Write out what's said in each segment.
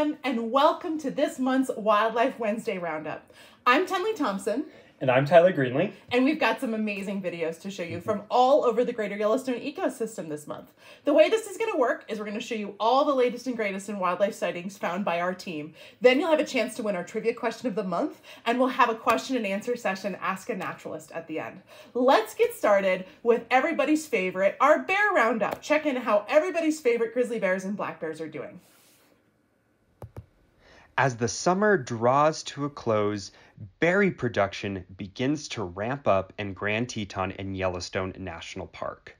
Everyone, and welcome to this month's Wildlife Wednesday Roundup. I'm Tenley Thompson. And I'm Tyler Greenley. And we've got some amazing videos to show you from all over the greater Yellowstone ecosystem this month. The way this is going to work is we're going to show you all the latest and greatest in wildlife sightings found by our team. Then you'll have a chance to win our trivia question of the month, and we'll have a question and answer session, Ask a Naturalist, at the end. Let's get started with everybody's favorite, our bear roundup. Check in how everybody's favorite grizzly bears and black bears are doing. As the summer draws to a close, berry production begins to ramp up in Grand Teton and Yellowstone National Park.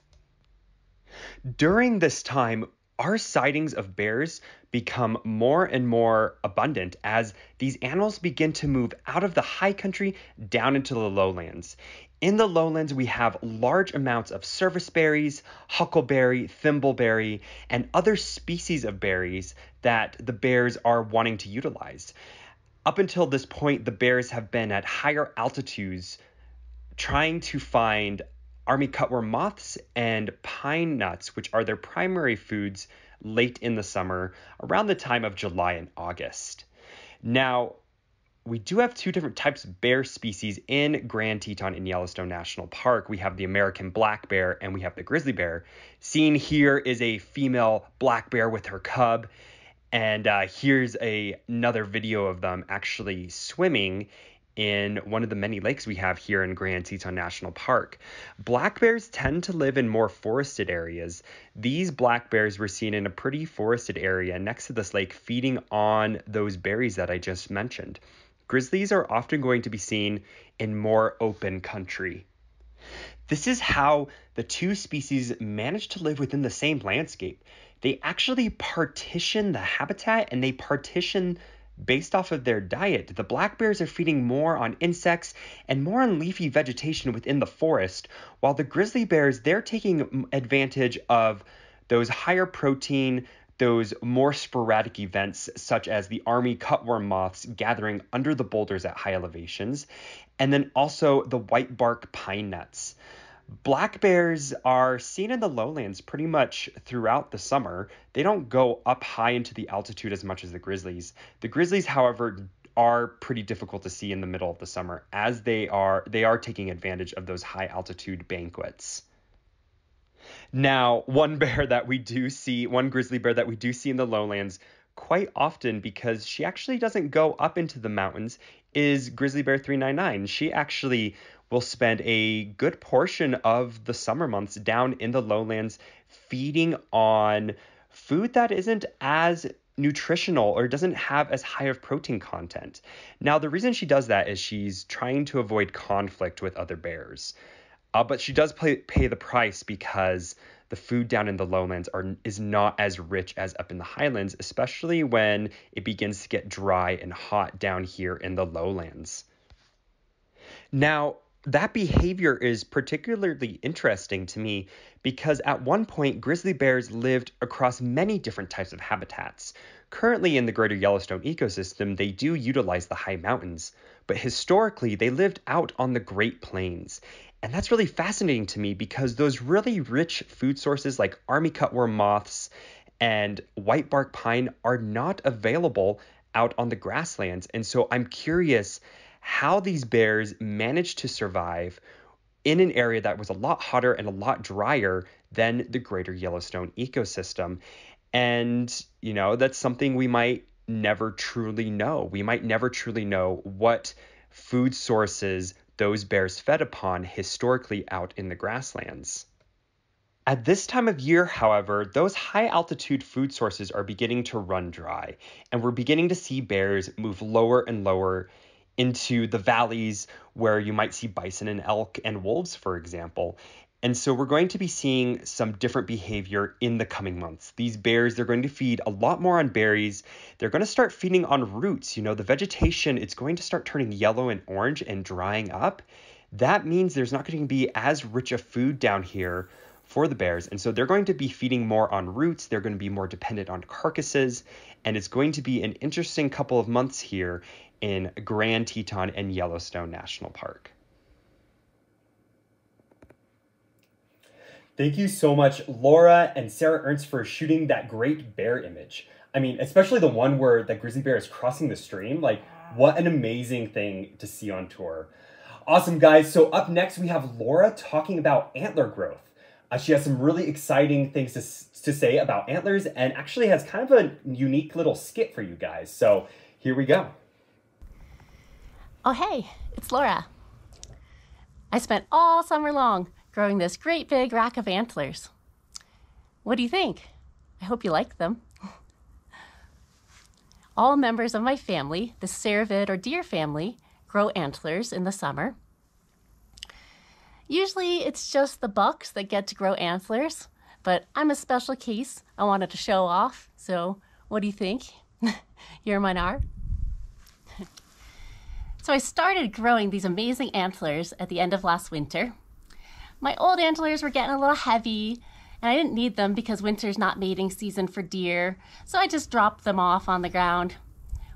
During this time, our sightings of bears become more and more abundant as these animals begin to move out of the high country down into the lowlands. In the lowlands, we have large amounts of service berries, huckleberry, thimbleberry, and other species of berries that the bears are wanting to utilize. Up until this point, the bears have been at higher altitudes trying to find army cutworm moths and pine nuts, which are their primary foods late in the summer, around the time of July and August. Now, we do have two different types of bear species in Grand Teton in Yellowstone National Park. We have the American black bear and we have the grizzly bear. Seen here is a female black bear with her cub. And uh, here's a, another video of them actually swimming in one of the many lakes we have here in Grand Teton National Park. Black bears tend to live in more forested areas. These black bears were seen in a pretty forested area next to this lake feeding on those berries that I just mentioned. Grizzlies are often going to be seen in more open country. This is how the two species manage to live within the same landscape. They actually partition the habitat and they partition based off of their diet. The black bears are feeding more on insects and more on leafy vegetation within the forest, while the grizzly bears, they're taking advantage of those higher protein, those more sporadic events, such as the army cutworm moths gathering under the boulders at high elevations, and then also the white bark pine nuts. Black bears are seen in the lowlands pretty much throughout the summer. They don't go up high into the altitude as much as the grizzlies. The grizzlies, however, are pretty difficult to see in the middle of the summer as they are they are taking advantage of those high altitude banquets. Now, one bear that we do see, one grizzly bear that we do see in the lowlands quite often because she actually doesn't go up into the mountains is Grizzly Bear 399. She actually will spend a good portion of the summer months down in the lowlands feeding on food that isn't as nutritional or doesn't have as high of protein content. Now, the reason she does that is she's trying to avoid conflict with other bears. Uh, but she does pay, pay the price because the food down in the lowlands are is not as rich as up in the highlands, especially when it begins to get dry and hot down here in the lowlands. Now, that behavior is particularly interesting to me because at one point grizzly bears lived across many different types of habitats. Currently in the greater Yellowstone ecosystem, they do utilize the high mountains, but historically they lived out on the Great Plains. And that's really fascinating to me because those really rich food sources like army cutworm moths and white bark pine are not available out on the grasslands. And so I'm curious how these bears managed to survive in an area that was a lot hotter and a lot drier than the greater Yellowstone ecosystem. And, you know, that's something we might never truly know. We might never truly know what food sources those bears fed upon historically out in the grasslands. At this time of year, however, those high altitude food sources are beginning to run dry, and we're beginning to see bears move lower and lower into the valleys where you might see bison and elk and wolves, for example. And so we're going to be seeing some different behavior in the coming months. These bears, they're going to feed a lot more on berries. They're going to start feeding on roots. You know, the vegetation, it's going to start turning yellow and orange and drying up. That means there's not going to be as rich a food down here for the bears. And so they're going to be feeding more on roots. They're going to be more dependent on carcasses. And it's going to be an interesting couple of months here in Grand Teton and Yellowstone National Park. Thank you so much, Laura and Sarah Ernst, for shooting that great bear image. I mean, especially the one where the grizzly bear is crossing the stream. Like, what an amazing thing to see on tour. Awesome, guys. So, up next, we have Laura talking about antler growth. Uh, she has some really exciting things to, to say about antlers and actually has kind of a unique little skit for you guys. So, here we go. Oh, hey, it's Laura. I spent all summer long growing this great big rack of antlers. What do you think? I hope you like them. All members of my family, the cervid or deer family, grow antlers in the summer. Usually it's just the bucks that get to grow antlers, but I'm a special case. I wanted to show off, so what do you think? You're mine are. So I started growing these amazing antlers at the end of last winter. My old antlers were getting a little heavy and I didn't need them because winter's not mating season for deer, so I just dropped them off on the ground.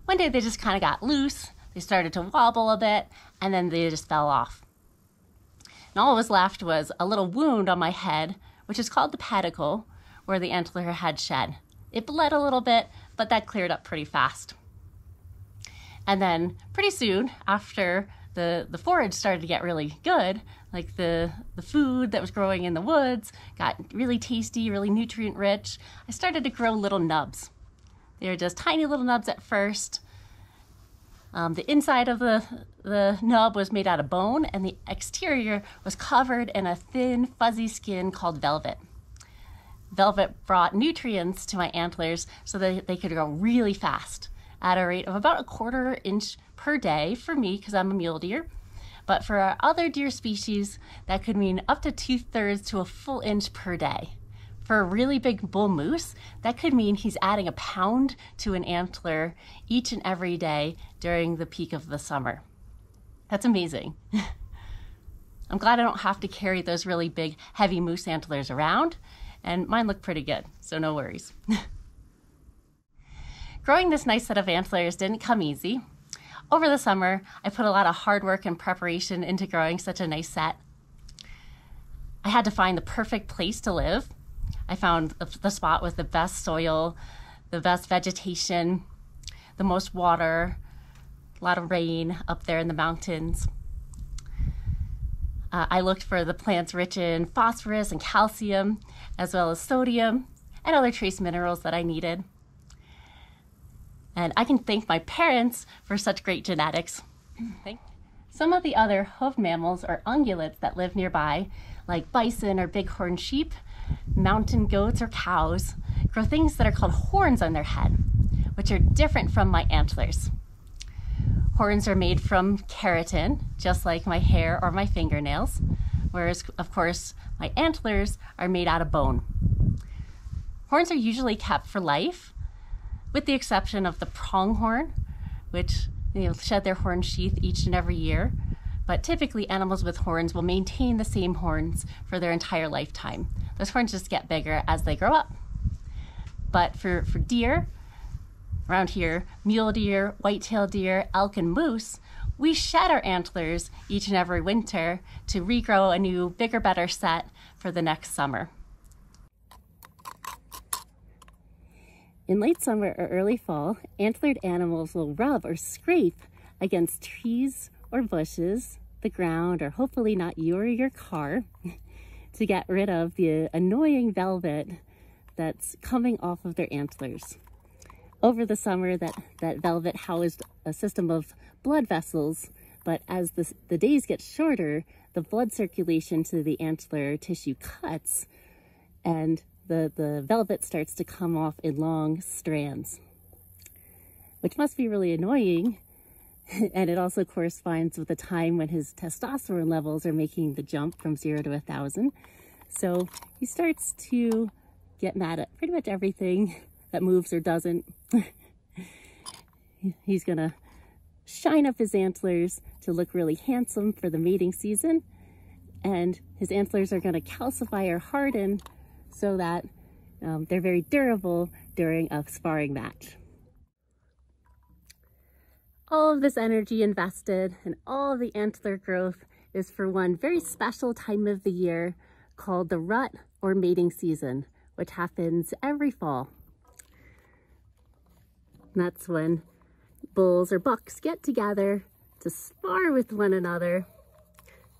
One day they just kind of got loose, they started to wobble a bit, and then they just fell off. And all that was left was a little wound on my head, which is called the pedicle, where the antler had shed. It bled a little bit, but that cleared up pretty fast. And then pretty soon after the, the forage started to get really good, like the, the food that was growing in the woods got really tasty, really nutrient rich, I started to grow little nubs. They were just tiny little nubs at first. Um, the inside of the, the nub was made out of bone, and the exterior was covered in a thin, fuzzy skin called velvet. Velvet brought nutrients to my antlers so that they could grow really fast at a rate of about a quarter inch per day for me because I'm a mule deer. But for our other deer species, that could mean up to two thirds to a full inch per day. For a really big bull moose, that could mean he's adding a pound to an antler each and every day during the peak of the summer. That's amazing. I'm glad I don't have to carry those really big, heavy moose antlers around, and mine look pretty good, so no worries. Growing this nice set of antlers didn't come easy. Over the summer, I put a lot of hard work and preparation into growing such a nice set. I had to find the perfect place to live. I found the spot with the best soil, the best vegetation, the most water, a lot of rain up there in the mountains. Uh, I looked for the plants rich in phosphorus and calcium, as well as sodium and other trace minerals that I needed. And I can thank my parents for such great genetics. Some of the other hoofed mammals or ungulates that live nearby, like bison or bighorn sheep, mountain goats or cows, grow things that are called horns on their head, which are different from my antlers. Horns are made from keratin, just like my hair or my fingernails, whereas, of course, my antlers are made out of bone. Horns are usually kept for life, with the exception of the pronghorn, which you know, shed their horn sheath each and every year. But typically, animals with horns will maintain the same horns for their entire lifetime. Those horns just get bigger as they grow up. But for, for deer, around here, mule deer, white-tailed deer, elk, and moose, we shed our antlers each and every winter to regrow a new, bigger, better set for the next summer. In late summer or early fall, antlered animals will rub or scrape against trees or bushes, the ground, or hopefully not you or your car to get rid of the annoying velvet that's coming off of their antlers. Over the summer, that, that velvet housed a system of blood vessels, but as the, the days get shorter, the blood circulation to the antler tissue cuts and the, the velvet starts to come off in long strands, which must be really annoying. and it also corresponds with the time when his testosterone levels are making the jump from zero to a thousand. So he starts to get mad at pretty much everything that moves or doesn't. He's gonna shine up his antlers to look really handsome for the mating season. And his antlers are gonna calcify or harden so that um, they're very durable during a sparring match. All of this energy invested and all of the antler growth is for one very special time of the year called the rut or mating season, which happens every fall. that's when bulls or bucks get together to spar with one another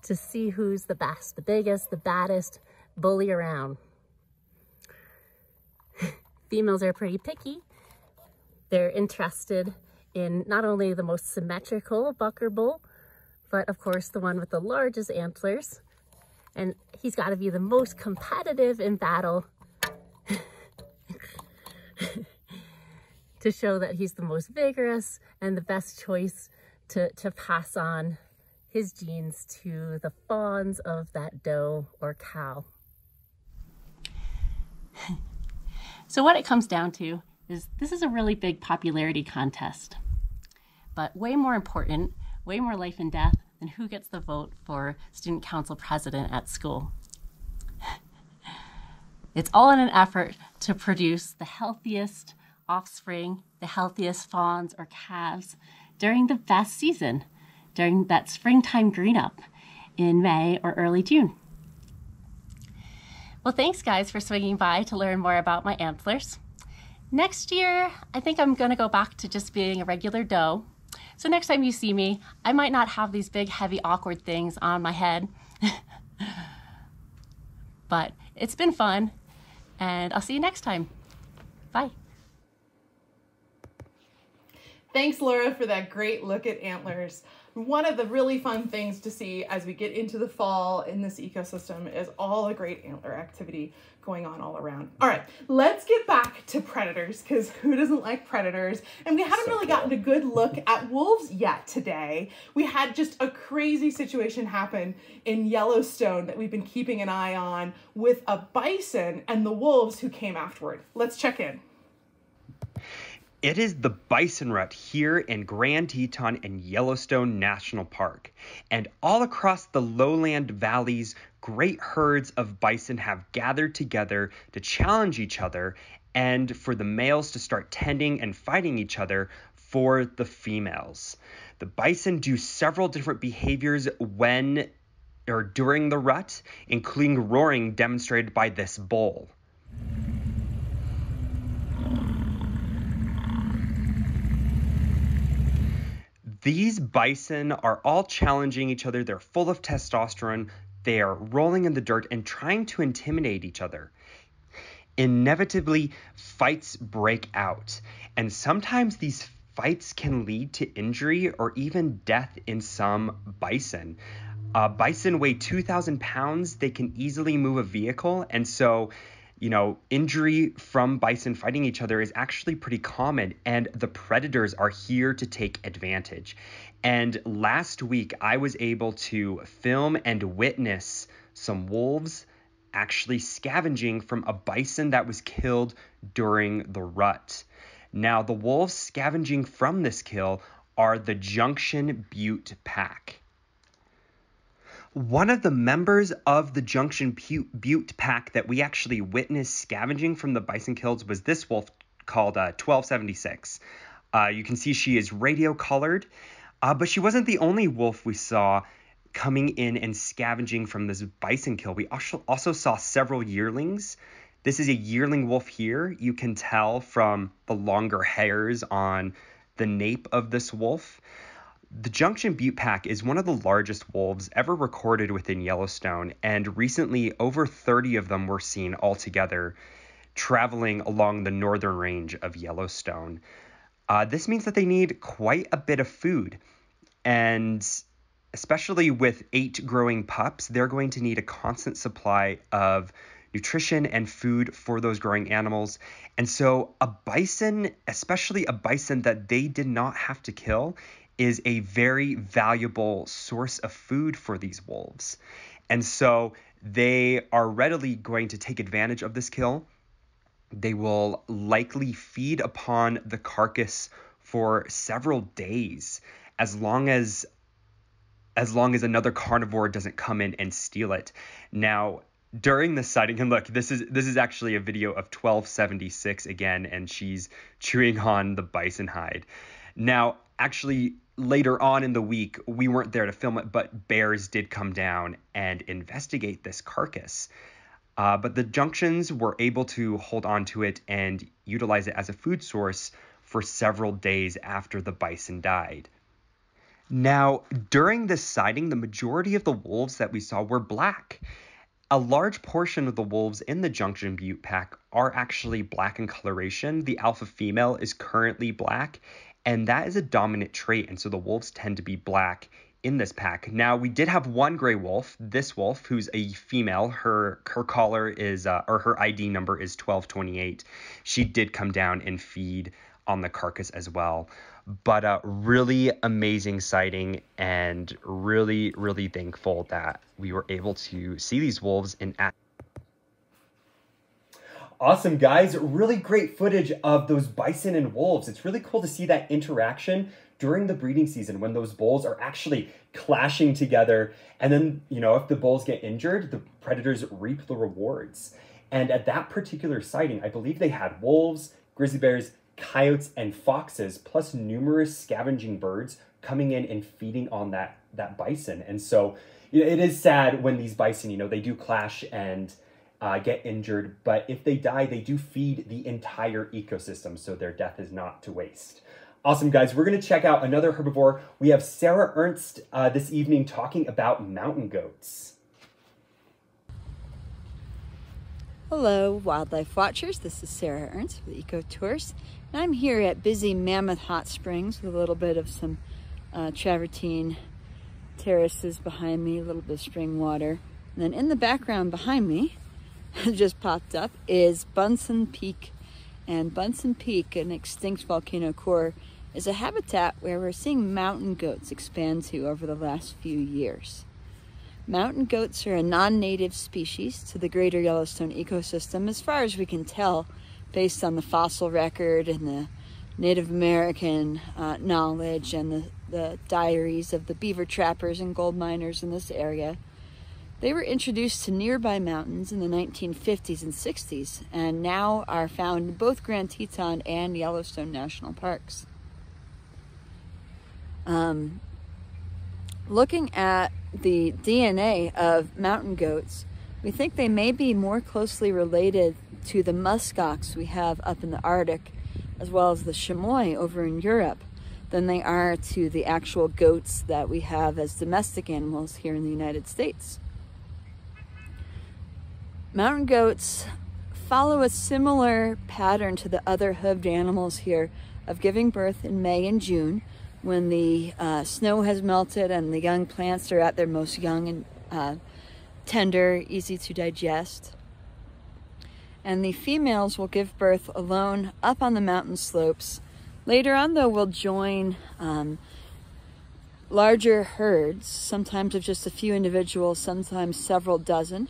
to see who's the best, the biggest, the baddest bully around. Females are pretty picky. They're interested in not only the most symmetrical buck or bull, but of course the one with the largest antlers. And he's got to be the most competitive in battle to show that he's the most vigorous and the best choice to, to pass on his genes to the fawns of that doe or cow. so what it comes down to is this is a really big popularity contest. But way more important, way more life and death than who gets the vote for student council president at school. It's all in an effort to produce the healthiest offspring, the healthiest fawns or calves during the best season, during that springtime green up in May or early June. Well, thanks guys for swinging by to learn more about my antlers. Next year, I think I'm gonna go back to just being a regular doe. So next time you see me, I might not have these big, heavy, awkward things on my head. but it's been fun and I'll see you next time. Bye. Thanks, Laura, for that great look at antlers. One of the really fun things to see as we get into the fall in this ecosystem is all the great antler activity going on all around. All right, let's get back to predators because who doesn't like predators? And we haven't so really cool. gotten a good look at wolves yet today. We had just a crazy situation happen in Yellowstone that we've been keeping an eye on with a bison and the wolves who came afterward. Let's check in. It is the bison rut here in Grand Teton and Yellowstone National Park. And all across the lowland valleys, great herds of bison have gathered together to challenge each other and for the males to start tending and fighting each other for the females. The bison do several different behaviors when or during the rut, including roaring demonstrated by this bull. These bison are all challenging each other. They're full of testosterone. They are rolling in the dirt and trying to intimidate each other. Inevitably, fights break out, and sometimes these fights can lead to injury or even death in some bison. Uh, bison weigh 2,000 pounds. They can easily move a vehicle, and so you know, injury from bison fighting each other is actually pretty common, and the predators are here to take advantage. And last week, I was able to film and witness some wolves actually scavenging from a bison that was killed during the rut. Now, the wolves scavenging from this kill are the Junction Butte Pack. One of the members of the Junction Butte pack that we actually witnessed scavenging from the bison kills was this wolf called uh, 1276. Uh, you can see she is radio collared, uh, but she wasn't the only wolf we saw coming in and scavenging from this bison kill. We also, also saw several yearlings. This is a yearling wolf here. You can tell from the longer hairs on the nape of this wolf. The Junction Butte Pack is one of the largest wolves ever recorded within Yellowstone, and recently over 30 of them were seen altogether traveling along the northern range of Yellowstone. Uh, this means that they need quite a bit of food, and especially with eight growing pups, they're going to need a constant supply of nutrition and food for those growing animals. And so, a bison, especially a bison that they did not have to kill, is a very valuable source of food for these wolves. And so they are readily going to take advantage of this kill. They will likely feed upon the carcass for several days as long as as long as another carnivore doesn't come in and steal it. Now, during the sighting and look this is this is actually a video of 1276 again and she's chewing on the bison hide now actually later on in the week, we weren't there to film it, but bears did come down and investigate this carcass. Uh, but the junctions were able to hold on to it and utilize it as a food source for several days after the bison died. Now, during this sighting, the majority of the wolves that we saw were black. A large portion of the wolves in the Junction Butte pack are actually black in coloration. The alpha female is currently black, and that is a dominant trait, and so the wolves tend to be black in this pack. Now we did have one gray wolf, this wolf, who's a female. Her her collar is uh, or her ID number is 1228. She did come down and feed on the carcass as well. But a uh, really amazing sighting and really really thankful that we were able to see these wolves in action. Awesome, guys. Really great footage of those bison and wolves. It's really cool to see that interaction during the breeding season when those bulls are actually clashing together. And then, you know, if the bulls get injured, the predators reap the rewards. And at that particular sighting, I believe they had wolves, grizzly bears, coyotes, and foxes, plus numerous scavenging birds coming in and feeding on that, that bison. And so you know, it is sad when these bison, you know, they do clash and uh, get injured, but if they die, they do feed the entire ecosystem, so their death is not to waste. Awesome, guys. We're going to check out another herbivore. We have Sarah Ernst uh, this evening talking about mountain goats. Hello, wildlife watchers. This is Sarah Ernst with Eco Tours, and I'm here at busy Mammoth Hot Springs with a little bit of some uh, travertine terraces behind me, a little bit of spring water. And then in the background behind me, just popped up, is Bunsen Peak. And Bunsen Peak, an extinct volcano core, is a habitat where we're seeing mountain goats expand to over the last few years. Mountain goats are a non-native species to the greater Yellowstone ecosystem as far as we can tell based on the fossil record and the Native American uh, knowledge and the, the diaries of the beaver trappers and gold miners in this area. They were introduced to nearby mountains in the 1950s and 60s and now are found in both Grand Teton and Yellowstone National Parks. Um, looking at the DNA of mountain goats, we think they may be more closely related to the muskox we have up in the Arctic, as well as the chamois over in Europe, than they are to the actual goats that we have as domestic animals here in the United States. Mountain goats follow a similar pattern to the other hooved animals here of giving birth in May and June, when the uh, snow has melted and the young plants are at their most young and uh, tender, easy to digest. And the females will give birth alone up on the mountain slopes. Later on, though, will join um, larger herds, sometimes of just a few individuals, sometimes several dozen,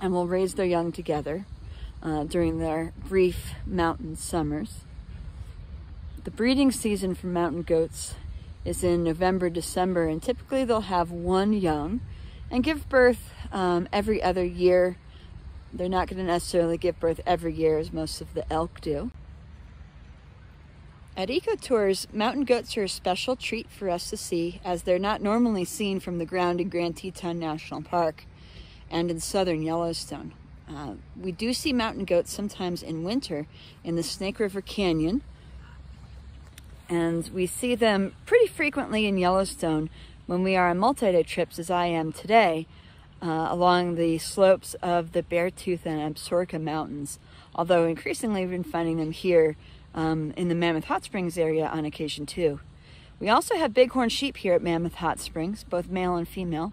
and will raise their young together uh, during their brief mountain summers. The breeding season for mountain goats is in November, December, and typically they'll have one young and give birth um, every other year. They're not going to necessarily give birth every year as most of the elk do. At Eco Tours, mountain goats are a special treat for us to see as they're not normally seen from the ground in Grand Teton National Park and in southern Yellowstone. Uh, we do see mountain goats sometimes in winter in the Snake River Canyon, and we see them pretty frequently in Yellowstone when we are on multi-day trips, as I am today, uh, along the slopes of the Beartooth and Absaroka Mountains, although increasingly we've been finding them here um, in the Mammoth Hot Springs area on occasion too. We also have bighorn sheep here at Mammoth Hot Springs, both male and female.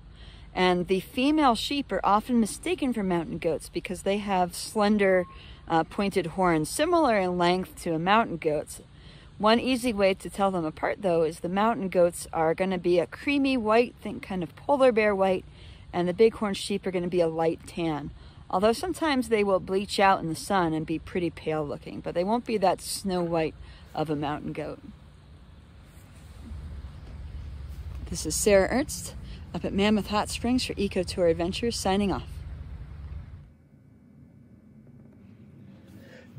And the female sheep are often mistaken for mountain goats because they have slender, uh, pointed horns, similar in length to a mountain goat's, one easy way to tell them apart though is the mountain goats are going to be a creamy white, think kind of polar bear white, and the bighorn sheep are going to be a light tan. Although sometimes they will bleach out in the sun and be pretty pale looking, but they won't be that snow white of a mountain goat. This is Sarah Ernst up at Mammoth Hot Springs for Eco Tour Adventures signing off.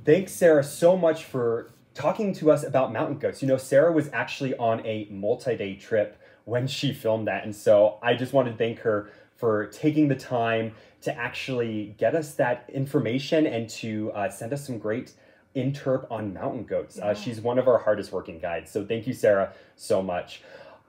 Thanks, Sarah, so much for talking to us about mountain goats. You know, Sarah was actually on a multi-day trip when she filmed that. And so I just want to thank her for taking the time to actually get us that information and to uh, send us some great interp on mountain goats. Uh, she's one of our hardest working guides. So thank you, Sarah, so much.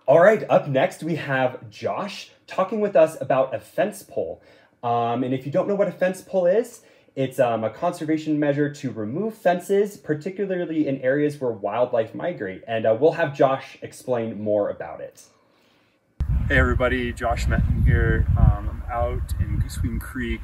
All right, up next we have Josh talking with us about a fence pull. Um, and if you don't know what a fence pull is, it's um, a conservation measure to remove fences, particularly in areas where wildlife migrate. And uh, we'll have Josh explain more about it. Hey everybody, Josh Metten here. Um, I'm out in Goosewing Creek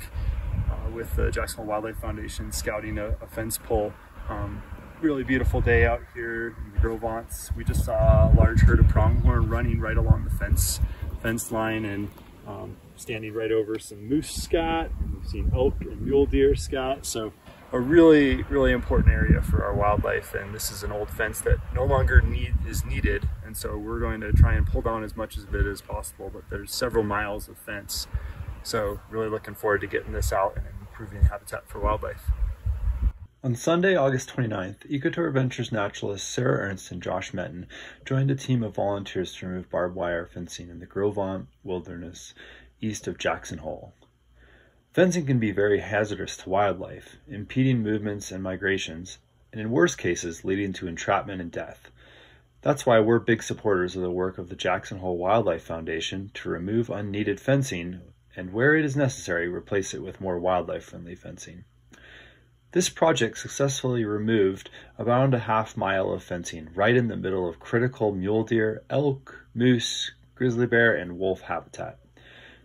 uh, with the Jackson Hole Wildlife Foundation scouting a, a fence pole. Um, really beautiful day out here in Ventre. We just saw a large herd of pronghorn running right along the fence fence line and um, standing right over some moose scat. We've seen elk and mule deer scat. So a really, really important area for our wildlife. And this is an old fence that no longer need is needed. And so we're going to try and pull down as much of it as possible. But there's several miles of fence. So really looking forward to getting this out and improving habitat for wildlife. On Sunday, August 29th, Ecotour Ventures naturalists Sarah Ernst and Josh Metten joined a team of volunteers to remove barbed wire fencing in the Gros Ventre Wilderness east of Jackson Hole. Fencing can be very hazardous to wildlife, impeding movements and migrations, and in worse cases, leading to entrapment and death. That's why we're big supporters of the work of the Jackson Hole Wildlife Foundation to remove unneeded fencing and, where it is necessary, replace it with more wildlife friendly fencing. This project successfully removed about a half mile of fencing right in the middle of critical mule deer, elk, moose, grizzly bear, and wolf habitat.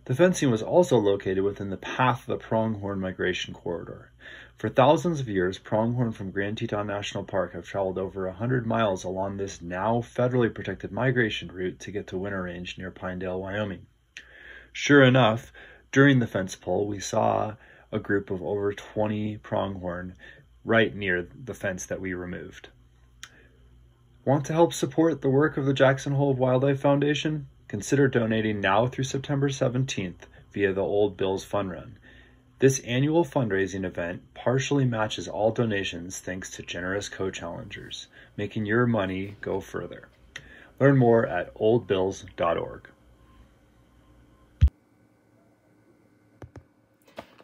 The fencing was also located within the path of the pronghorn migration corridor. For thousands of years, pronghorn from Grand Teton National Park have traveled over 100 miles along this now federally protected migration route to get to Winter Range near Pinedale, Wyoming. Sure enough, during the fence pull, we saw a group of over 20 pronghorn right near the fence that we removed. Want to help support the work of the Jackson Hole Wildlife Foundation? Consider donating now through September 17th via the Old Bills Fun Run. This annual fundraising event partially matches all donations thanks to generous co-challengers, making your money go further. Learn more at oldbills.org.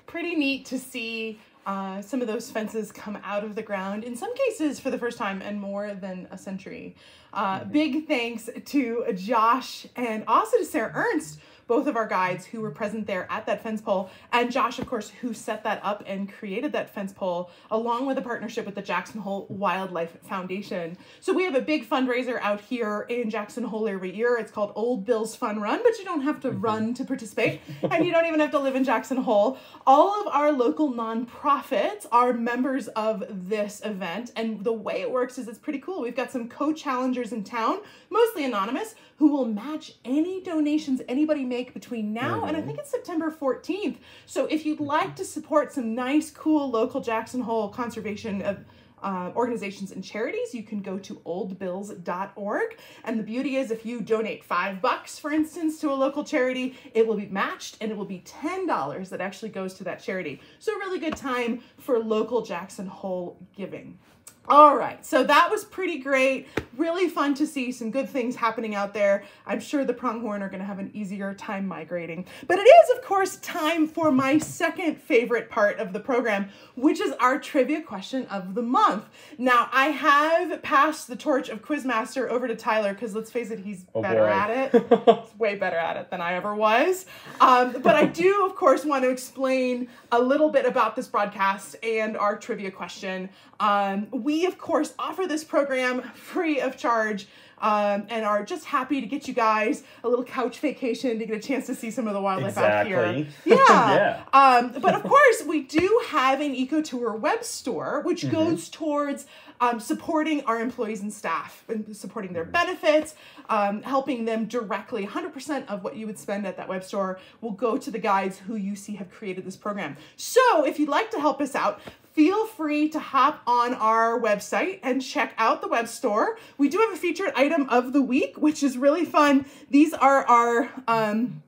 pretty neat to see uh, some of those fences come out of the ground, in some cases for the first time and more than a century. Uh. Big thanks to Josh and also to Sarah Ernst both of our guides who were present there at that fence pull, and Josh, of course, who set that up and created that fence pull, along with a partnership with the Jackson Hole Wildlife Foundation. So we have a big fundraiser out here in Jackson Hole every year. It's called Old Bill's Fun Run, but you don't have to run to participate, and you don't even have to live in Jackson Hole. All of our local nonprofits are members of this event, and the way it works is it's pretty cool. We've got some co-challengers in town, mostly anonymous, who will match any donations anybody make between now mm-hmm. and I mm-hmm. think it's September 14th. So if you'd like to support some nice, cool local Jackson Hole conservation of uh, organizations and charities, you can go to oldbills.org. And the beauty is, if you donate five bucks, for instance, to a local charity, it will be matched and it will be $10 that actually goes to that charity. So, a really good time for local Jackson Hole giving. All right, so that was pretty great. Really fun to see some good things happening out there. I'm sure the pronghorn are going to have an easier time migrating. But it is, of course, time for my second favorite part of the program, which is our trivia question of the month. Now, I have passed the torch of Quizmaster over to Tyler because let's face it, he's oh better boy. at it. he's way better at it than I ever was. Um, but I do, of course, want to explain a little bit about this broadcast and our trivia question. Um, we, of course, offer this program free of charge um, and are just happy to get you guys a little couch vacation to get a chance to see some of the wildlife exactly. out here. Yeah. yeah. Um, but of course, we do have an Ecotour web store, which mm-hmm. goes towards um, supporting our employees and staff and supporting their mm-hmm. benefits, um, helping them directly. 100% of what you would spend at that web store will go to the guides who you see have created this program. So if you'd like to help us out, feel free to hop on our website and check out the web store. We do have a featured item of the week, which is really fun. These are our um,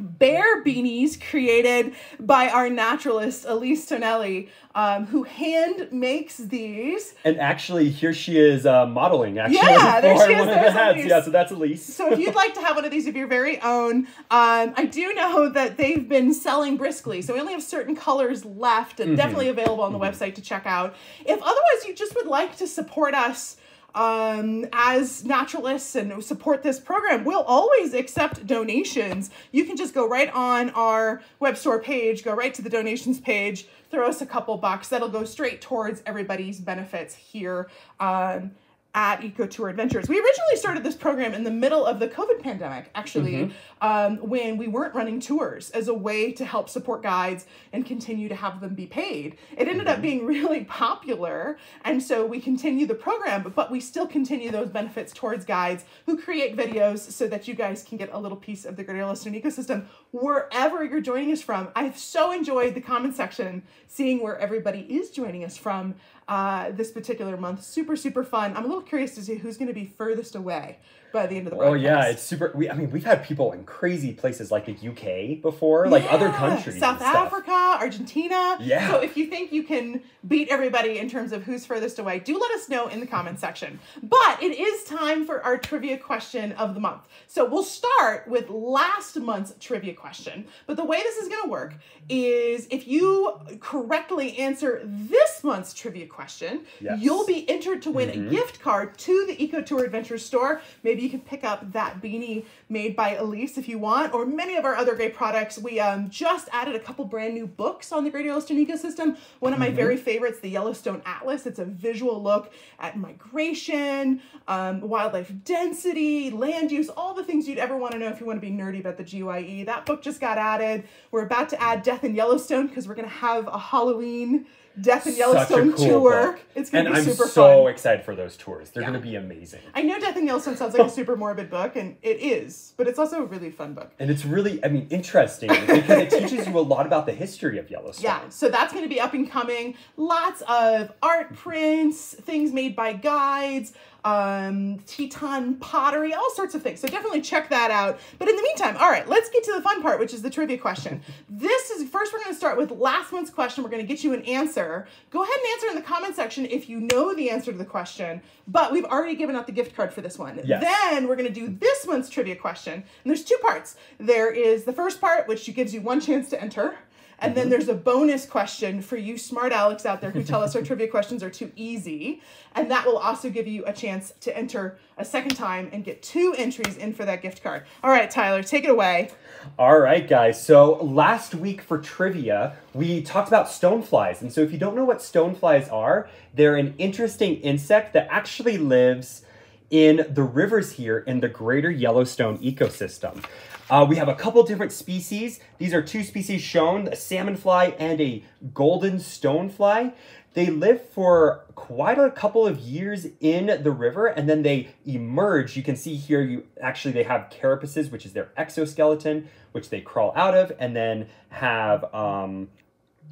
bear beanies created by our naturalist Elise Tonelli, um, who hand makes these. And actually, here she is uh, modeling. Actually, Yeah, there she is. one of the hats. Yeah, so that's Elise. So if you'd like to have one of these of your very own, um, I do know that they've been selling briskly. So we only have certain colors left and definitely available on the website to check out. If otherwise you just would like to support us um, as naturalists and support this program, we'll always accept donations. You can just go right on our web store page, go right to the donations page, throw us a couple bucks. That'll go straight towards everybody's benefits here. Um, at Eco Tour Adventures. We originally started this program in the middle of the COVID pandemic, actually, um, when we weren't running tours as a way to help support guides and continue to have them be paid. It ended up being really popular, and so we continue the program, but we still continue those benefits towards guides who create videos so that you guys can get a little piece of the Greater Yellowstone ecosystem wherever you're joining us from. I've so enjoyed the comment section, seeing where everybody is joining us from uh, this particular month. Super, super fun. I'm a little curious to see who's going to be furthest away by the end of the Oh yeah, it's super. We, I mean, we've had people in crazy places like the UK before, like other countries, South. Africa, Argentina. Yeah. So if you think you can beat everybody in terms of who's furthest away, do let us know in the comment section. But it is time for our trivia question of the month. So we'll start with last month's trivia question. But the way this is going to work is if you correctly answer this month's trivia question, Yes. you'll be entered to win a mm-hmm. gift card to the Eco Tour Adventures store. Maybe you can pick up that beanie made by Elise if you want, or many of our other great products. We um, just added a couple brand new books on the Great Yellowstone ecosystem. One of my very favorites, the Yellowstone Atlas. It's a visual look at migration, um, wildlife density, land use, all the things you'd ever want to know if you want to be nerdy about the GYE. That book just got added. We're about to add Death in Yellowstone because we're going to have a Halloween Death in Such a Yellowstone cool tour. book. It's going and to be I'm super so fun. excited for those tours. They're Yeah. going to be amazing. I know Death in Yellowstone sounds like a super morbid book, and it is, but it's also a really fun book. And it's really, I mean, interesting because it teaches you a lot about the history of Yellowstone. Yeah, so that's going to be up and coming. Lots of art prints, things made by guides, um, Teton pottery, all sorts of things. So definitely check that out. But in the meantime, all right, let's get to the fun part, which is the trivia question. this is first, we're going to start with last month's question. We're going to get you an answer. Go ahead and answer in the comment section if you know the answer to the question. But we've already given out the gift card for this one. Yes. Then we're going to do this month's trivia question. And there's two parts. There is the first part, which gives you one chance to enter. And then mm-hmm. there's a bonus question for you smart Alex out there who tell us our trivia questions are too easy. And that will also give you a chance to enter a second time and get two entries in for that gift card. All right, Tyler, take it away. All right, guys. So last week for trivia, we talked about stoneflies. And so if you don't know what stoneflies are, they're an interesting insect that actually lives in the rivers here in the greater Yellowstone ecosystem. Uh, we have a couple different species. These are two species shown, a salmon fly and a golden stonefly. They live for quite a couple of years in the river and then they emerge. You can see here, you actually, they have carapaces, which is their exoskeleton, which they crawl out of, and then have um,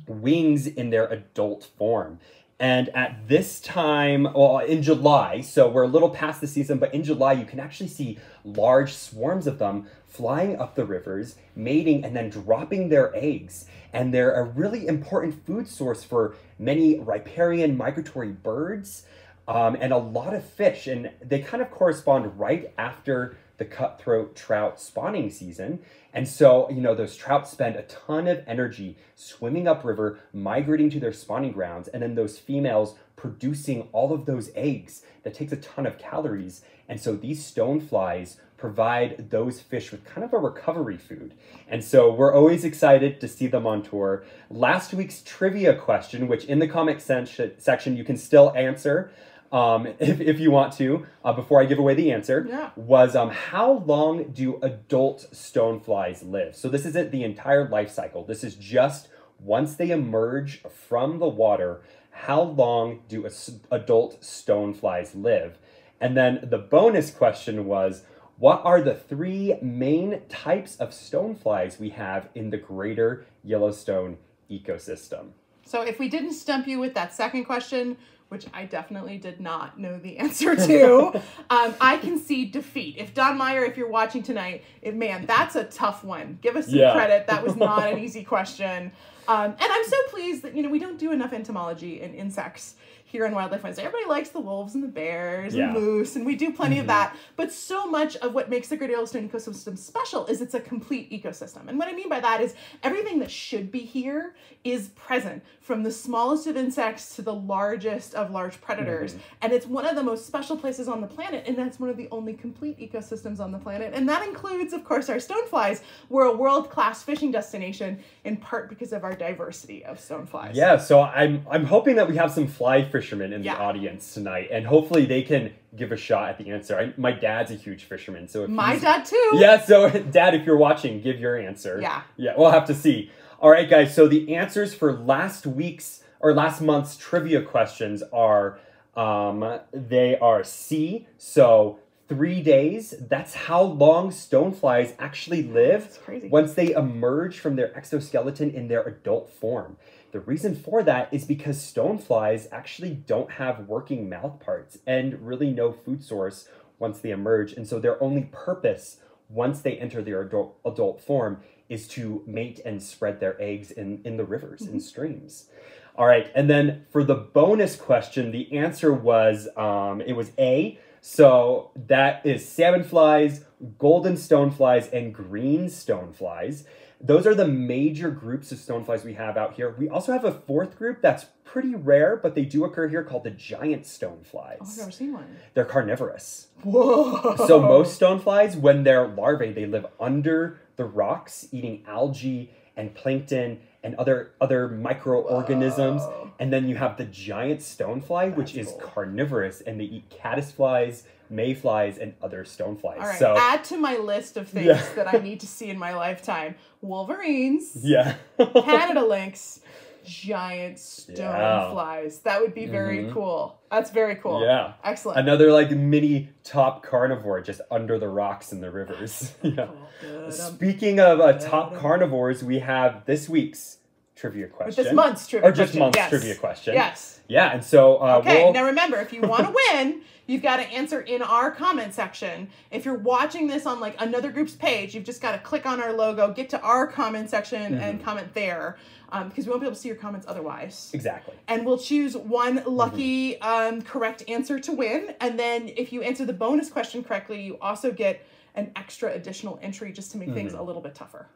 wings in their adult form. And at this time, well, in July, so we're a little past the season, but in July, you can actually see large swarms of them flying up the rivers, mating, and then dropping their eggs. And they're a really important food source for many riparian migratory birds um, and a lot of fish. And they kind of correspond right after the cutthroat trout spawning season. And so, you know, those trout spend a ton of energy swimming upriver, migrating to their spawning grounds, and then those females producing all of those eggs. That takes a ton of calories. And so these stoneflies provide those fish with kind of a recovery food. And so we're always excited to see them on tour. Last week's trivia question, which in the comment section you can still answer um, if, if you want to, uh, before I give away the answer, Yeah. was um, how long do adult stoneflies live? So this isn't the entire life cycle. This is just once they emerge from the water, how long do adult stoneflies live? And then the bonus question was, what are the three main types of stoneflies we have in the greater Yellowstone ecosystem? So if we didn't stump you with that second question, which I definitely did not know the answer to, um, I can see defeat. If Don Meyer, if you're watching tonight, if, man, that's a tough one. Give us some Yeah. credit. That was not an easy question. Um, and I'm so pleased that, you know, we don't do enough entomology and insects here on Wildlife Wednesday. Everybody likes the wolves and the bears Yeah. and moose, and we do plenty of mm-hmm. that. But so much of what makes the Great Yellowstone ecosystem special is it's a complete ecosystem. And what I mean by that is everything that should be here is present, from the smallest of insects to the largest of large predators. Mm-hmm. And it's one of the most special places on the planet, and that's one of the only complete ecosystems on the planet. And that includes, of course, our stoneflies. We're a world-class fishing destination, in part because of our diversity of stoneflies. Yeah, so I'm I'm hoping that we have some fly fishermen in Yeah. the audience tonight, and hopefully they can give a shot at the answer. I, my dad's a huge fisherman, so if My dad too. Yeah, so dad, if you're watching, give your answer. Yeah. Yeah, we'll have to see. All right, guys. So the answers for last week's or last month's trivia questions are um they are C. So three days. That's how long stoneflies actually live That's crazy. once they emerge from their exoskeleton in their adult form. The reason for that is because stoneflies actually don't have working mouth parts and really no food source once they emerge. And so their only purpose once they enter their adult, adult form is to mate and spread their eggs in, in the rivers and streams. All right, and then for the bonus question, the answer was um, it was A. So that is salmon flies, golden stoneflies, and green stoneflies. Those are the major groups of stoneflies we have out here. We also have a fourth group that's pretty rare, but they do occur here called the giant stoneflies. Oh, I've never seen one. They're carnivorous. Whoa. So most stoneflies, when they're larvae, they live under the rocks, eating algae and plankton and other other microorganisms. Whoa. And then you have the giant stonefly, which is cool. carnivorous, and they eat caddisflies, mayflies, and other stoneflies. All right, So add to my list of things Yeah. that I need to see in my lifetime: wolverines, yeah, Canada lynx, giant stoneflies. That would be very Mhm. cool. That's very cool. Yeah. excellent. Another like mini top carnivore just under the rocks in the rivers. yeah. Cool. Speaking of uh, top carnivores, we have this week's trivia with question. this month's trivia or just question. month's yes. trivia question. Yes. Yeah, and so uh, Okay, we'll, now remember, if you want to win, you've got to answer in our comment section. If you're watching this on like another group's page, you've just got to click on our logo, get to our comment section, Mm-hmm. and comment there, um, because we won't be able to see your comments otherwise. exactly. And we'll choose one lucky Mm-hmm. um, correct answer to win. And then if you answer the bonus question correctly, you also get an extra additional entry just to make things Mm-hmm. a little bit tougher.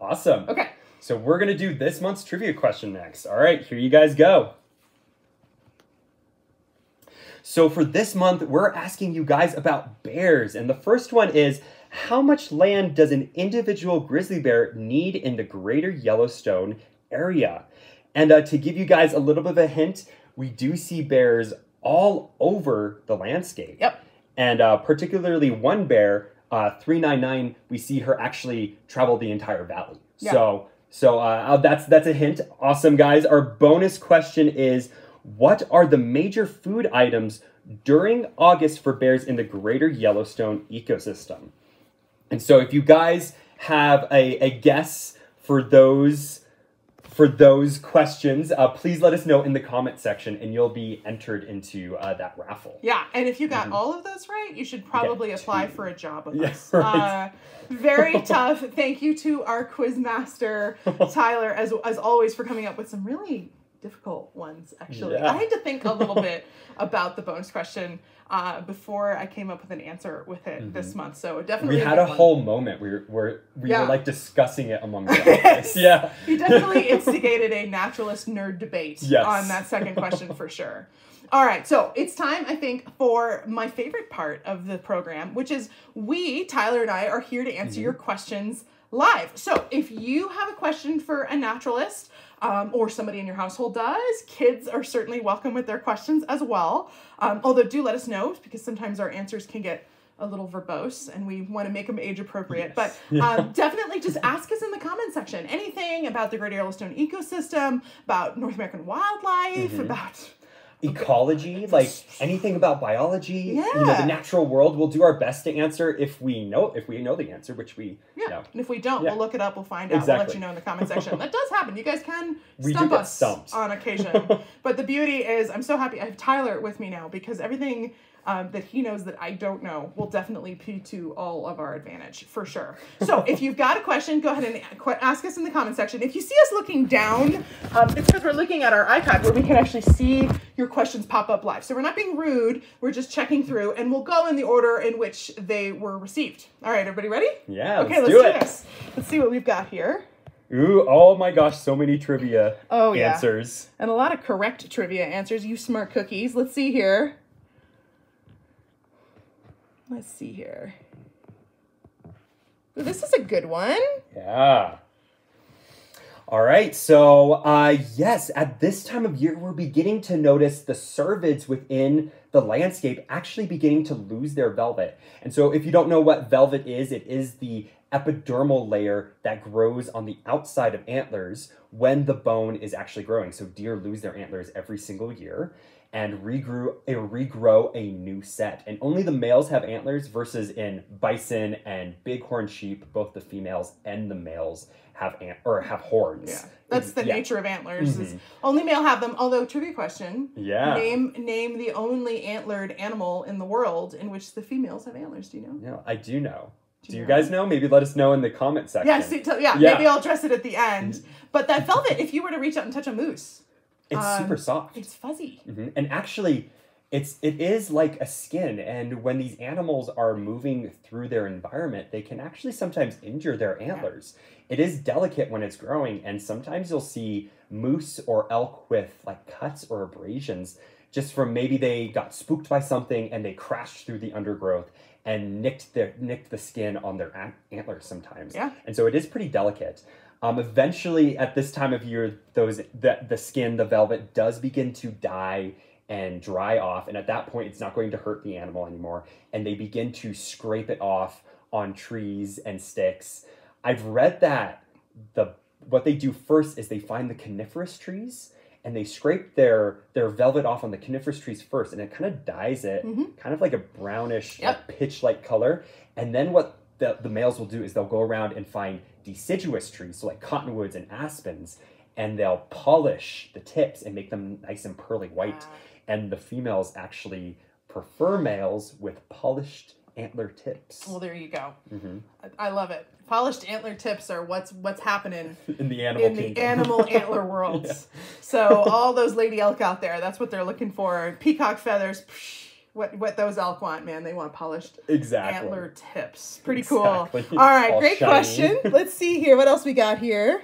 Awesome. Okay. So we're gonna do this month's trivia question next. All right, here you guys go. So for this month, we're asking you guys about bears, and the first one is how much land does an individual grizzly bear need in the greater Yellowstone area? And uh, to give you guys a little bit of a hint, we do see bears all over the landscape. Yep. And uh, particularly one bear, uh, 399, we see her actually travel the entire valley. Yeah. So, so uh, that's that's a hint. Awesome, guys. Our bonus question is: What are the major food items during August for bears in the Greater Yellowstone ecosystem? And so, if you guys have a, a guess for those for those questions, uh, please let us know in the comment section, and you'll be entered into uh, that raffle. Yeah, and if you got all of those right, you should probably apply for a job with Yeah, us. right. Uh, very tough. Thank you to our quiz master Tyler, as as always, for coming up with some really difficult ones. Actually, Yeah. I had to think a little bit about the bonus question uh, before I came up with an answer with it this month. So definitely, Mm-hmm. We had a one. whole moment where, where we Yeah. were like discussing it among ourselves. yeah. You definitely instigated a naturalist nerd debate Yes. on that second question for sure. All right, so it's time, I think, for my favorite part of the program, which is we, Tyler and I, are here to answer your questions live. So if you have a question for a naturalist, um, or somebody in your household does, kids are certainly welcome with their questions as well. Um, although, do let us know because sometimes our answers can get a little verbose and we want to make them age appropriate. But um, definitely just ask us in the comment section anything about the Great Yellowstone ecosystem, about North American wildlife, about ecology, like anything about biology, you know, the natural world, we'll do our best to answer if we know if we know the answer, which we Yeah. know. And if we don't, Yeah. we'll look it up. We'll find out. We'll let you know in the comment section. that does happen. You guys can stump us on occasion. but the beauty is, I'm so happy I have Tyler with me now because everything um, that he knows that I don't know will definitely be to all of our advantage for sure. So if you've got a question, go ahead and ask us in the comment section. If you see us looking down, um, it's because we're looking at our iPad where we can actually see your questions pop up live. So we're not being rude. We're just checking through, and we'll go in the order in which they were received. All right, everybody ready? Yeah, Okay, let's let's do do it. this. Let's see what we've got here. Ooh, oh my gosh, so many trivia Oh, yeah. answers. And a lot of correct trivia answers. You smart cookies. Let's see here. Let's see here. Ooh, this is a good one. Yeah. All right, so uh, yes, at this time of year, we're beginning to notice the cervids within the landscape actually beginning to lose their velvet. And so, if you don't know what velvet is, it is the epidermal layer that grows on the outside of antlers when the bone is actually growing. So, deer lose their antlers every single year and regrew uh, regrow a new set. And only the males have antlers versus in bison and bighorn sheep, both the females and the males have ant or have horns. Yeah. That's the Yeah. nature of antlers. is Only male have them. Although trivia question. Yeah. Name name the only antlered animal in the world in which the females have antlers. Do you know? No, I do know. Do, you you know? guys know? Maybe let us know in the comment section. Yeah, see, so, yeah, Yeah. maybe I'll address it at the end. But that velvet, if you were to reach out and touch a moose, it's um, super soft. it's fuzzy. Mhm. And actually, it's it is like a skin. And when these animals are moving through their environment, they can actually sometimes injure their antlers. It is delicate when it's growing, and sometimes you'll see moose or elk with like cuts or abrasions just from maybe they got spooked by something and they crashed through the undergrowth and nicked their nicked the skin on their ant- antlers sometimes. Yeah. And so it is pretty delicate. Um, eventually, at this time of year, those the, the skin, the velvet, does begin to die and dry off, and at that point, it's not going to hurt the animal anymore, and they begin to scrape it off on trees and sticks. I've read that the what they do first is they find the coniferous trees and they scrape their their velvet off on the coniferous trees first, and it kind of dyes it, kind of like a brownish, Yep. like pitch-like color. And then what the, the males will do is they'll go around and find deciduous trees, so like cottonwoods and aspens, and they'll polish the tips and make them nice and pearly white. Wow. And the females actually prefer males with polished antler tips Well, there you go. Mhm. I, I love it. Polished antler tips are what's what's happening in the animal in the animal antler worlds. So all those lady elk out there, that's what they're looking for. Peacock feathers. psh, What what those elk want, man? They want polished exactly. antler tips. Pretty cool. All right, All great shiny. question. Let's see here. What else we got here?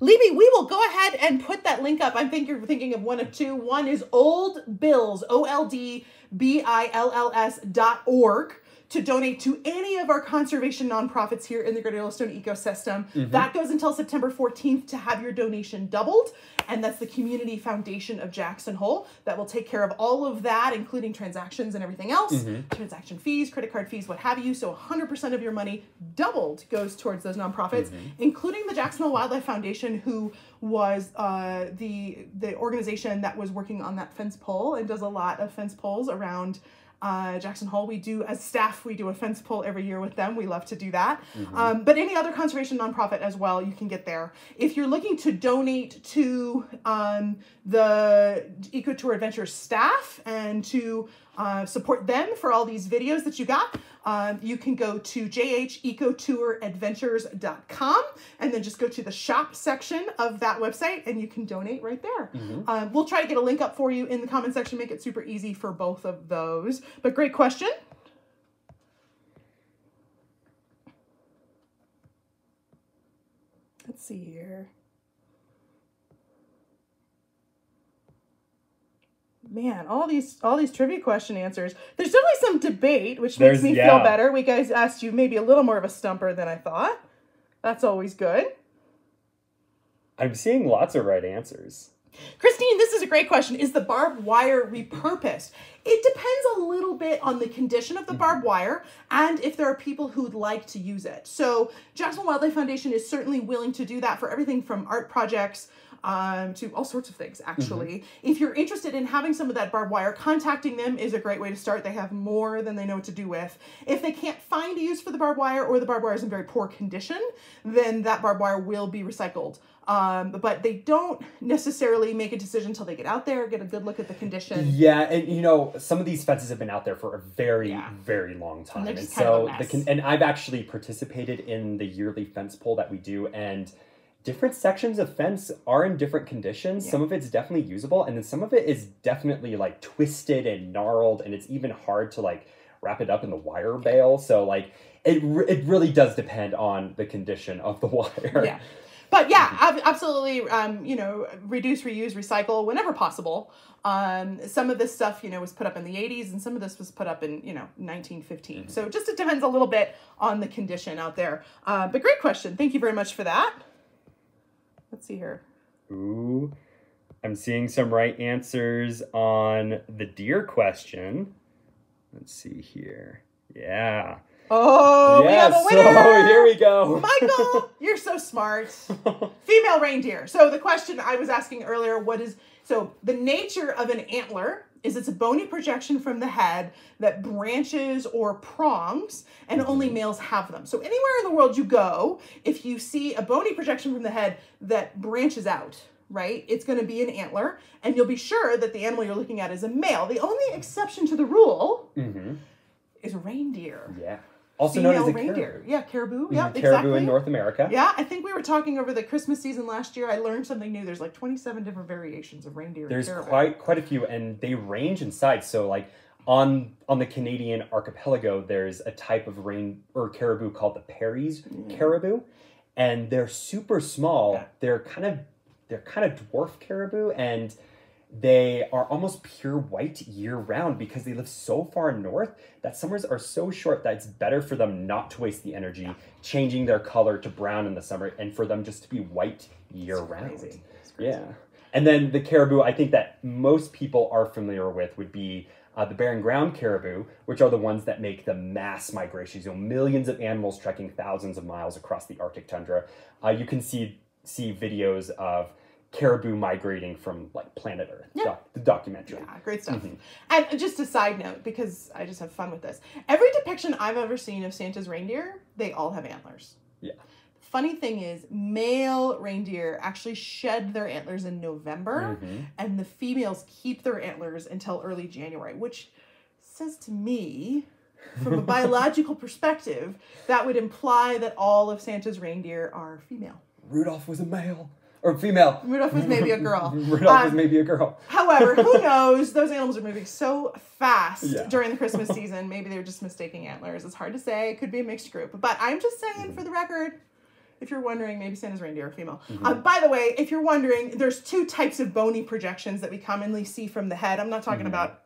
Libby, we will go ahead and put that link up. I think you're thinking of one of two. One is Old Bills, O L D B I L L S dot org to donate to any of our conservation nonprofits here in the Greater Yellowstone ecosystem. Mm-hmm. That goes until September 14th to have your donation doubled. And that's the Community Foundation of Jackson Hole that will take care of all of that, including transactions and everything else, mm-hmm. transaction fees, credit card fees, what have you. So 100% of your money doubled goes towards those nonprofits, mm-hmm. including the Jackson Hole Wildlife Foundation, who was uh, the the organization that was working on that fence pull and does a lot of fence pulls around uh, Jackson Hole. We do, as staff, we do a fence pull every year with them. We love to do that. Um, but any other conservation nonprofit as well, you can get there. If you're looking to donate to um, the EcoTour Adventures staff and to uh, support them for all these videos that you got, um, you can go to jhecotouradventures.com and then just go to the shop section of that website and you can donate right there. Um, we'll try to get a link up for you in the comment section, make it super easy for both of those. But great question. Let's see here. Man, all these all these trivia question answers. There's definitely some debate, which There's- makes me yeah. feel better. We guys asked you maybe a little more of a stumper than I thought. That's always good. I'm seeing lots of right answers. Christine, this is a great question. Is the barbed wire repurposed? It depends a little bit on the condition of the mm-hmm. barbed wire and if there are people who'd like to use it. So, Jackson Wildlife Foundation is certainly willing to do that for everything from art projects um, to all sorts of things, actually. If you're interested in having some of that barbed wire, contacting them is a great way to start. They have more than they know what to do with. If they can't find a use for the barbed wire or the barbed wire is in very poor condition, then that barbed wire will be recycled. Um, but they don't necessarily make a decision until they get out there, get a good look at the condition. Yeah, and you know, some of these fences have been out there for a very, Yeah. very long time, and, just kind of a so the and I've actually participated in the yearly fence pull that we do, and different sections of fence are in different conditions. Some of it's definitely usable, and then some of it is definitely like twisted and gnarled, and it's even hard to like wrap it up in the wire bale. So like it it really does depend on the condition of the wire. Yeah. But yeah, ab- absolutely. Um, you know, reduce, reuse, recycle whenever possible. Um, some of this stuff, you know, was put up in the 80s and some of this was put up in, you know, 1915. So it just it depends a little bit on the condition out there. Uh, but great question. Thank you very much for that. Let's see here. Ooh, I'm seeing some right answers on the deer question. Let's see here. Yeah. Oh, we have a winner. So oh, here we go. Michael, you're so smart. Female reindeer. So the question I was asking earlier, what is so the nature of an antler is it's a bony projection from the head that branches or prongs and only males have them. So anywhere in the world you go, if you see a bony projection from the head that branches out, right? It's going to be an antler and you'll be sure that the animal you're looking at is a male. The only exception to the rule hmm is reindeer. Yeah. Also known Female as a reindeer. caribou. Yeah, caribou. Mhm, Yeah, caribou exactly. in North America. Yeah, I think we were talking over the Christmas season last year. I learned something new. There's like 27 different variations of reindeer. There's and caribou. quite quite a few, and they range in size. So like on on the Canadian archipelago, there's a type of rain or caribou called the Peary's caribou, and they're super small. Yeah. They're kind of they're kind of dwarf caribou, and they are almost pure white year round because they live so far north that summers are so short that it's better for them not to waste the energy changing their color to brown in the summer and for them just to be white year round. crazy. It's crazy. Yeah. And then the caribou, I think that most people are familiar with would be uh, the barren ground caribou, which are the ones that make the mass migrations. You know, millions of animals trekking thousands of miles across the Arctic tundra. Uh, you can see see videos of caribou migrating from like planet Earth. Yeah. Doc- the documentary. Yeah, great stuff. Mm-hmm. And just a side note, because I just have fun with this. Every depiction I've ever seen of Santa's reindeer, they all have antlers. Yeah. Funny thing is, male reindeer actually shed their antlers in November, Mhm. and the females keep their antlers until early January, which says to me, from a biological perspective, that would imply that all of Santa's reindeer are female. Rudolph was a male or female. Rudolph was maybe a girl. Rudolph was Um, maybe a girl. However, who knows? Those animals are moving so fast Yeah. during the Christmas season. Maybe they're just mistaking antlers. It's hard to say. It could be a mixed group. But I'm just saying, for the record, if you're wondering, maybe Santa's reindeer are female. Um, by the way, if you're wondering, there's two types of bony projections that we commonly see from the head. I'm not talking about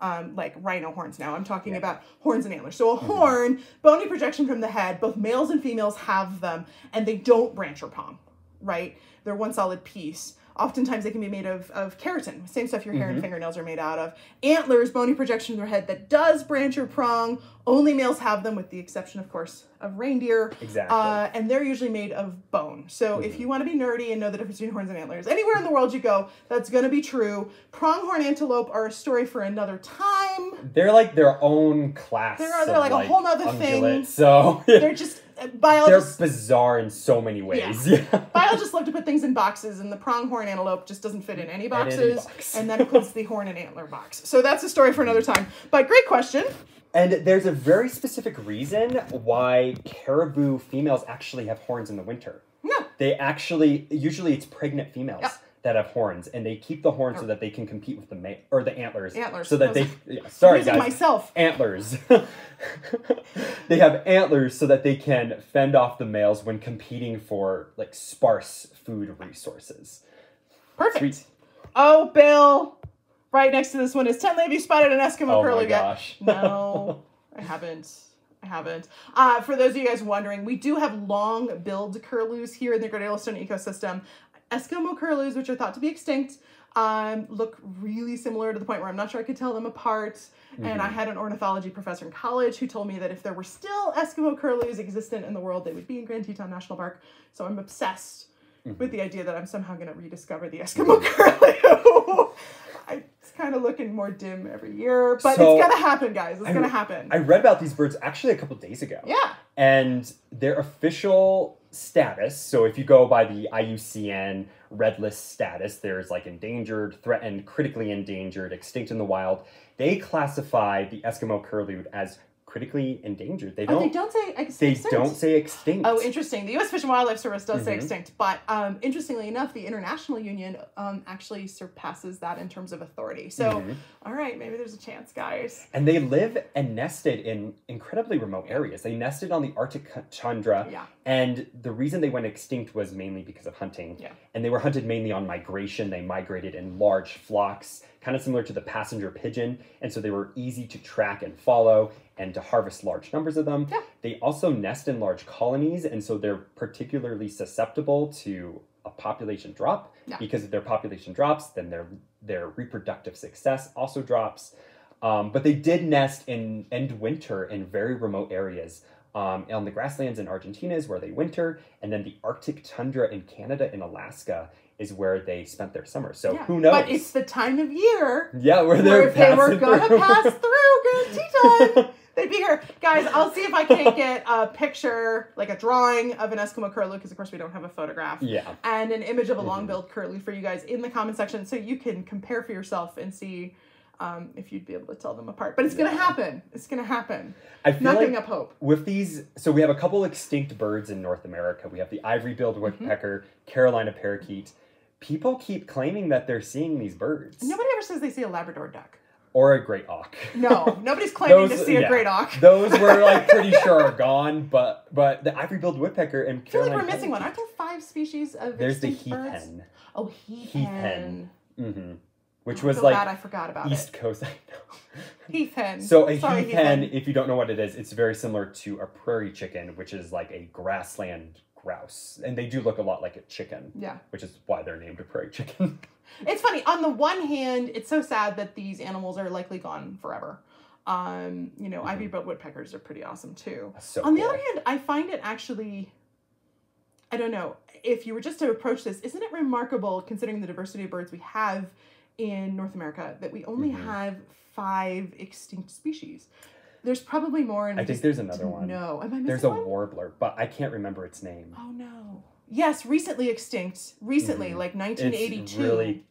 um, like rhino horns now. I'm talking about horns and antlers. So a horn, bony projection from the head, both males and females have them, and they don't branch or palm, right? They're one solid piece. Oftentimes they can be made of, of keratin, same stuff your hair and fingernails are made out of. Antlers, bony projection of their head that does branch or prong. Only males have them, with the exception, of course, of reindeer. Exactly. Uh, and they're usually made of bone. So if you want to be nerdy and know the difference between horns and antlers, anywhere in the world you go, that's going to be true. Pronghorn antelope are a story for another time. They're like their own class. They're- they're of, like a whole nother thing. So They're just uh, they're bizarre in so many ways. Yeah. Biologists love to put things in boxes, and the pronghorn antelope just doesn't fit in any any boxes. box. and that includes the horn and antler box. So that's a story for another time. But great question. And there's a very specific reason why caribou females actually have horns in the winter. No. They actually usually it's pregnant females Yep. That have horns, and they keep the horns so that they can compete with the ma- or the antlers. Antlers. So that they yeah, sorry Using guys. myself. Antlers. they have antlers so that they can fend off the males when competing for like sparse food resources. Perfect. Sweet. Oh, Bill. Right next to this one is 10 have you spotted an Eskimo Oh yet? gosh. No, I haven't. I haven't. Uh, for those of you guys wondering, we do have long billed curlews here in the Great Yellowstone ecosystem. Eskimo curlews, which are thought to be extinct, um, look really similar to the point where I'm not sure I could tell them apart. And I had an ornithology professor in college who told me that if there were still Eskimo curlews existent in the world, they would be in Grand Teton National Park. So I'm obsessed with the idea that I'm somehow going to rediscover the Eskimo curlew. I, it's kind of looking more dim every year, but So, it's going to happen, guys. It's going to happen. I read about these birds actually a couple days ago. yeah. And their official status, so if you go by the IUCN red list status, there's like endangered, threatened, critically endangered, extinct in the wild. They classify the Eskimo curlew as critically endangered. They Oh, don't they don't say ex- they extinct. don't say extinct. Oh, interesting. The U.S. Fish and Wildlife Service does say Mhm. extinct, but um, interestingly enough, the International Union um, actually surpasses that in terms of authority. So, Mhm. all right, maybe there's a chance, guys. And they live and nested in incredibly remote areas. They nested on the Arctic tundra. Yeah. And the reason they went extinct was mainly because of hunting. Yeah. And they were hunted mainly on migration. They migrated in large flocks, kind of similar to the passenger pigeon. And so they were easy to track and follow and to harvest large numbers of them. Yeah. They also nest in large colonies. And so they're particularly susceptible to a population drop. Yeah. Because if their population drops, then their, their reproductive success also drops. Um, but they did nest in end winter in very remote areas. Um, on the grasslands in Argentina is where they winter, and then the Arctic tundra in Canada and Alaska is where they spent their summer. So Yeah. who knows? But it's the time of year yeah, where where they're if they were to through. pass through Grand Teton, they'd be here. Guys, I'll see if I can't get a picture, like a drawing of an Eskimo curlew, because of course we don't have a photograph. yeah, and an image of a Mhm. long-billed curlew for you guys in the comment section so you can compare for yourself and see um, if you'd be able to tell them apart. But it's gonna Yeah. happen. It's gonna happen. I feel Not like up hope. with these, so we have a couple extinct birds in North America. We have the ivory-billed Mm-hmm. woodpecker, Carolina parakeet. People keep claiming that they're seeing these birds, Nobody ever says they see a Labrador duck. Or a great auk. No, nobody's claiming to Those- see a great auk. Those we're like pretty sure are gone, but but the ivory-billed woodpecker and I feel like we're missing one. Aren't there five species of There's the heath birds? hen. Oh, heath, Heath hen. hen. hmm Which I was feel like bad I forgot about East it. Coast. I know. Heath hen. So a Sorry, heath hen, if you don't know what it is, it's very similar to a prairie chicken, which is like a grassland grouse, and they do look a lot like a chicken, Yeah. which is why they're named a prairie chicken. It's funny. On the one hand, it's so sad that these animals are likely gone forever. Um, you know, ivy-billed woodpeckers are pretty awesome too. so On the other hand, I find it actually, I don't know, if you were just to approach this, isn't it remarkable considering the diversity of birds we have in North America that we only Mhm. have five extinct species? There's probably more. And I think there's another one. know. Am I missing There's a one? warbler, but I can't remember its name. Oh no. Yes, recently extinct. Recently, Mhm. like It's 1982 really,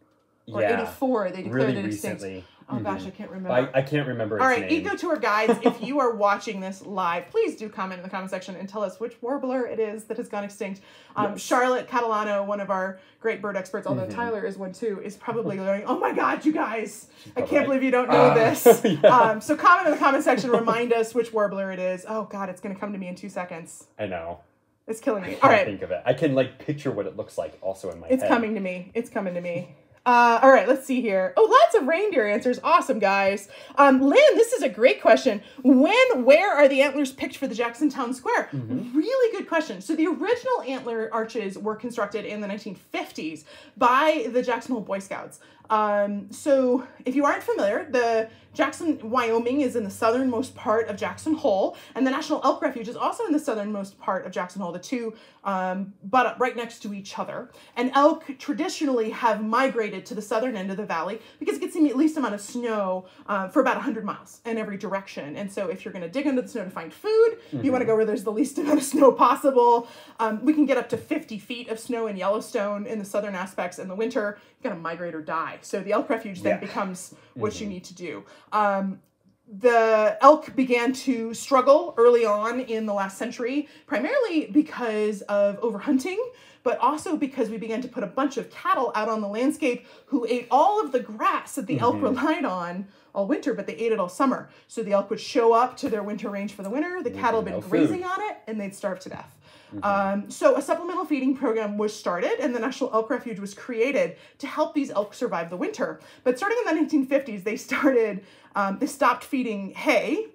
or yeah, 84, they declared really it extinct. recently. Oh gosh, Mhm. I can't remember. I, I can't remember its All right. Eco Tour guides, if you are watching this live, please do comment in the comment section and tell us which warbler it is that has gone extinct. Um, Yes. Charlotte Catalano, one of our great bird experts, although Mhm. Tyler is one too, is probably going, "Oh my God, you guys! I can't believe you don't know "Ah." this." Yeah. um, so comment in the comment section, remind us which warbler it is. Oh God, it's going to come to me in two seconds. I know. It's killing I me. can't All right, think of it. I can like picture what it looks like also in my it's head. It's coming to me. It's coming to me. Uh, all right, let's see here. Oh, lots of reindeer answers. Awesome, guys. Um, Lynn, this is a great question. When, where are the antlers picked for the Jackson Town Square? Mm-hmm. Really good question. So the original antler arches were constructed in the 1950s by the Jacksonville Boy Scouts. Um, so if you aren't familiar, the Jackson, Wyoming is in the southernmost part of Jackson Hole, and the National Elk Refuge is also in the southernmost part of Jackson Hole. The two um, butt up right next to each other. And elk traditionally have migrated to the southern end of the valley because it gets the least amount of snow uh, for about 100 miles in every direction. And so if you're going to dig under the snow to find food, you want to go where there's the least amount of snow possible. Um, we can get up to 50 feet of snow in Yellowstone in the southern aspects in the winter. To migrate or die. So the elk refuge then Yeah. becomes what you need to do. Um, the elk began to struggle early on in the last century, primarily because of overhunting, but also because we began to put a bunch of cattle out on the landscape who ate all of the grass that the elk relied on all winter, but they ate it all summer. So the elk would show up to their winter range for the winter, the cattle had been no food. grazing on it, and they'd starve to death. Um, so a supplemental feeding program was started, and the National Elk Refuge was created to help these elk survive the winter. But starting in the 1950s, they started, um, they stopped feeding hay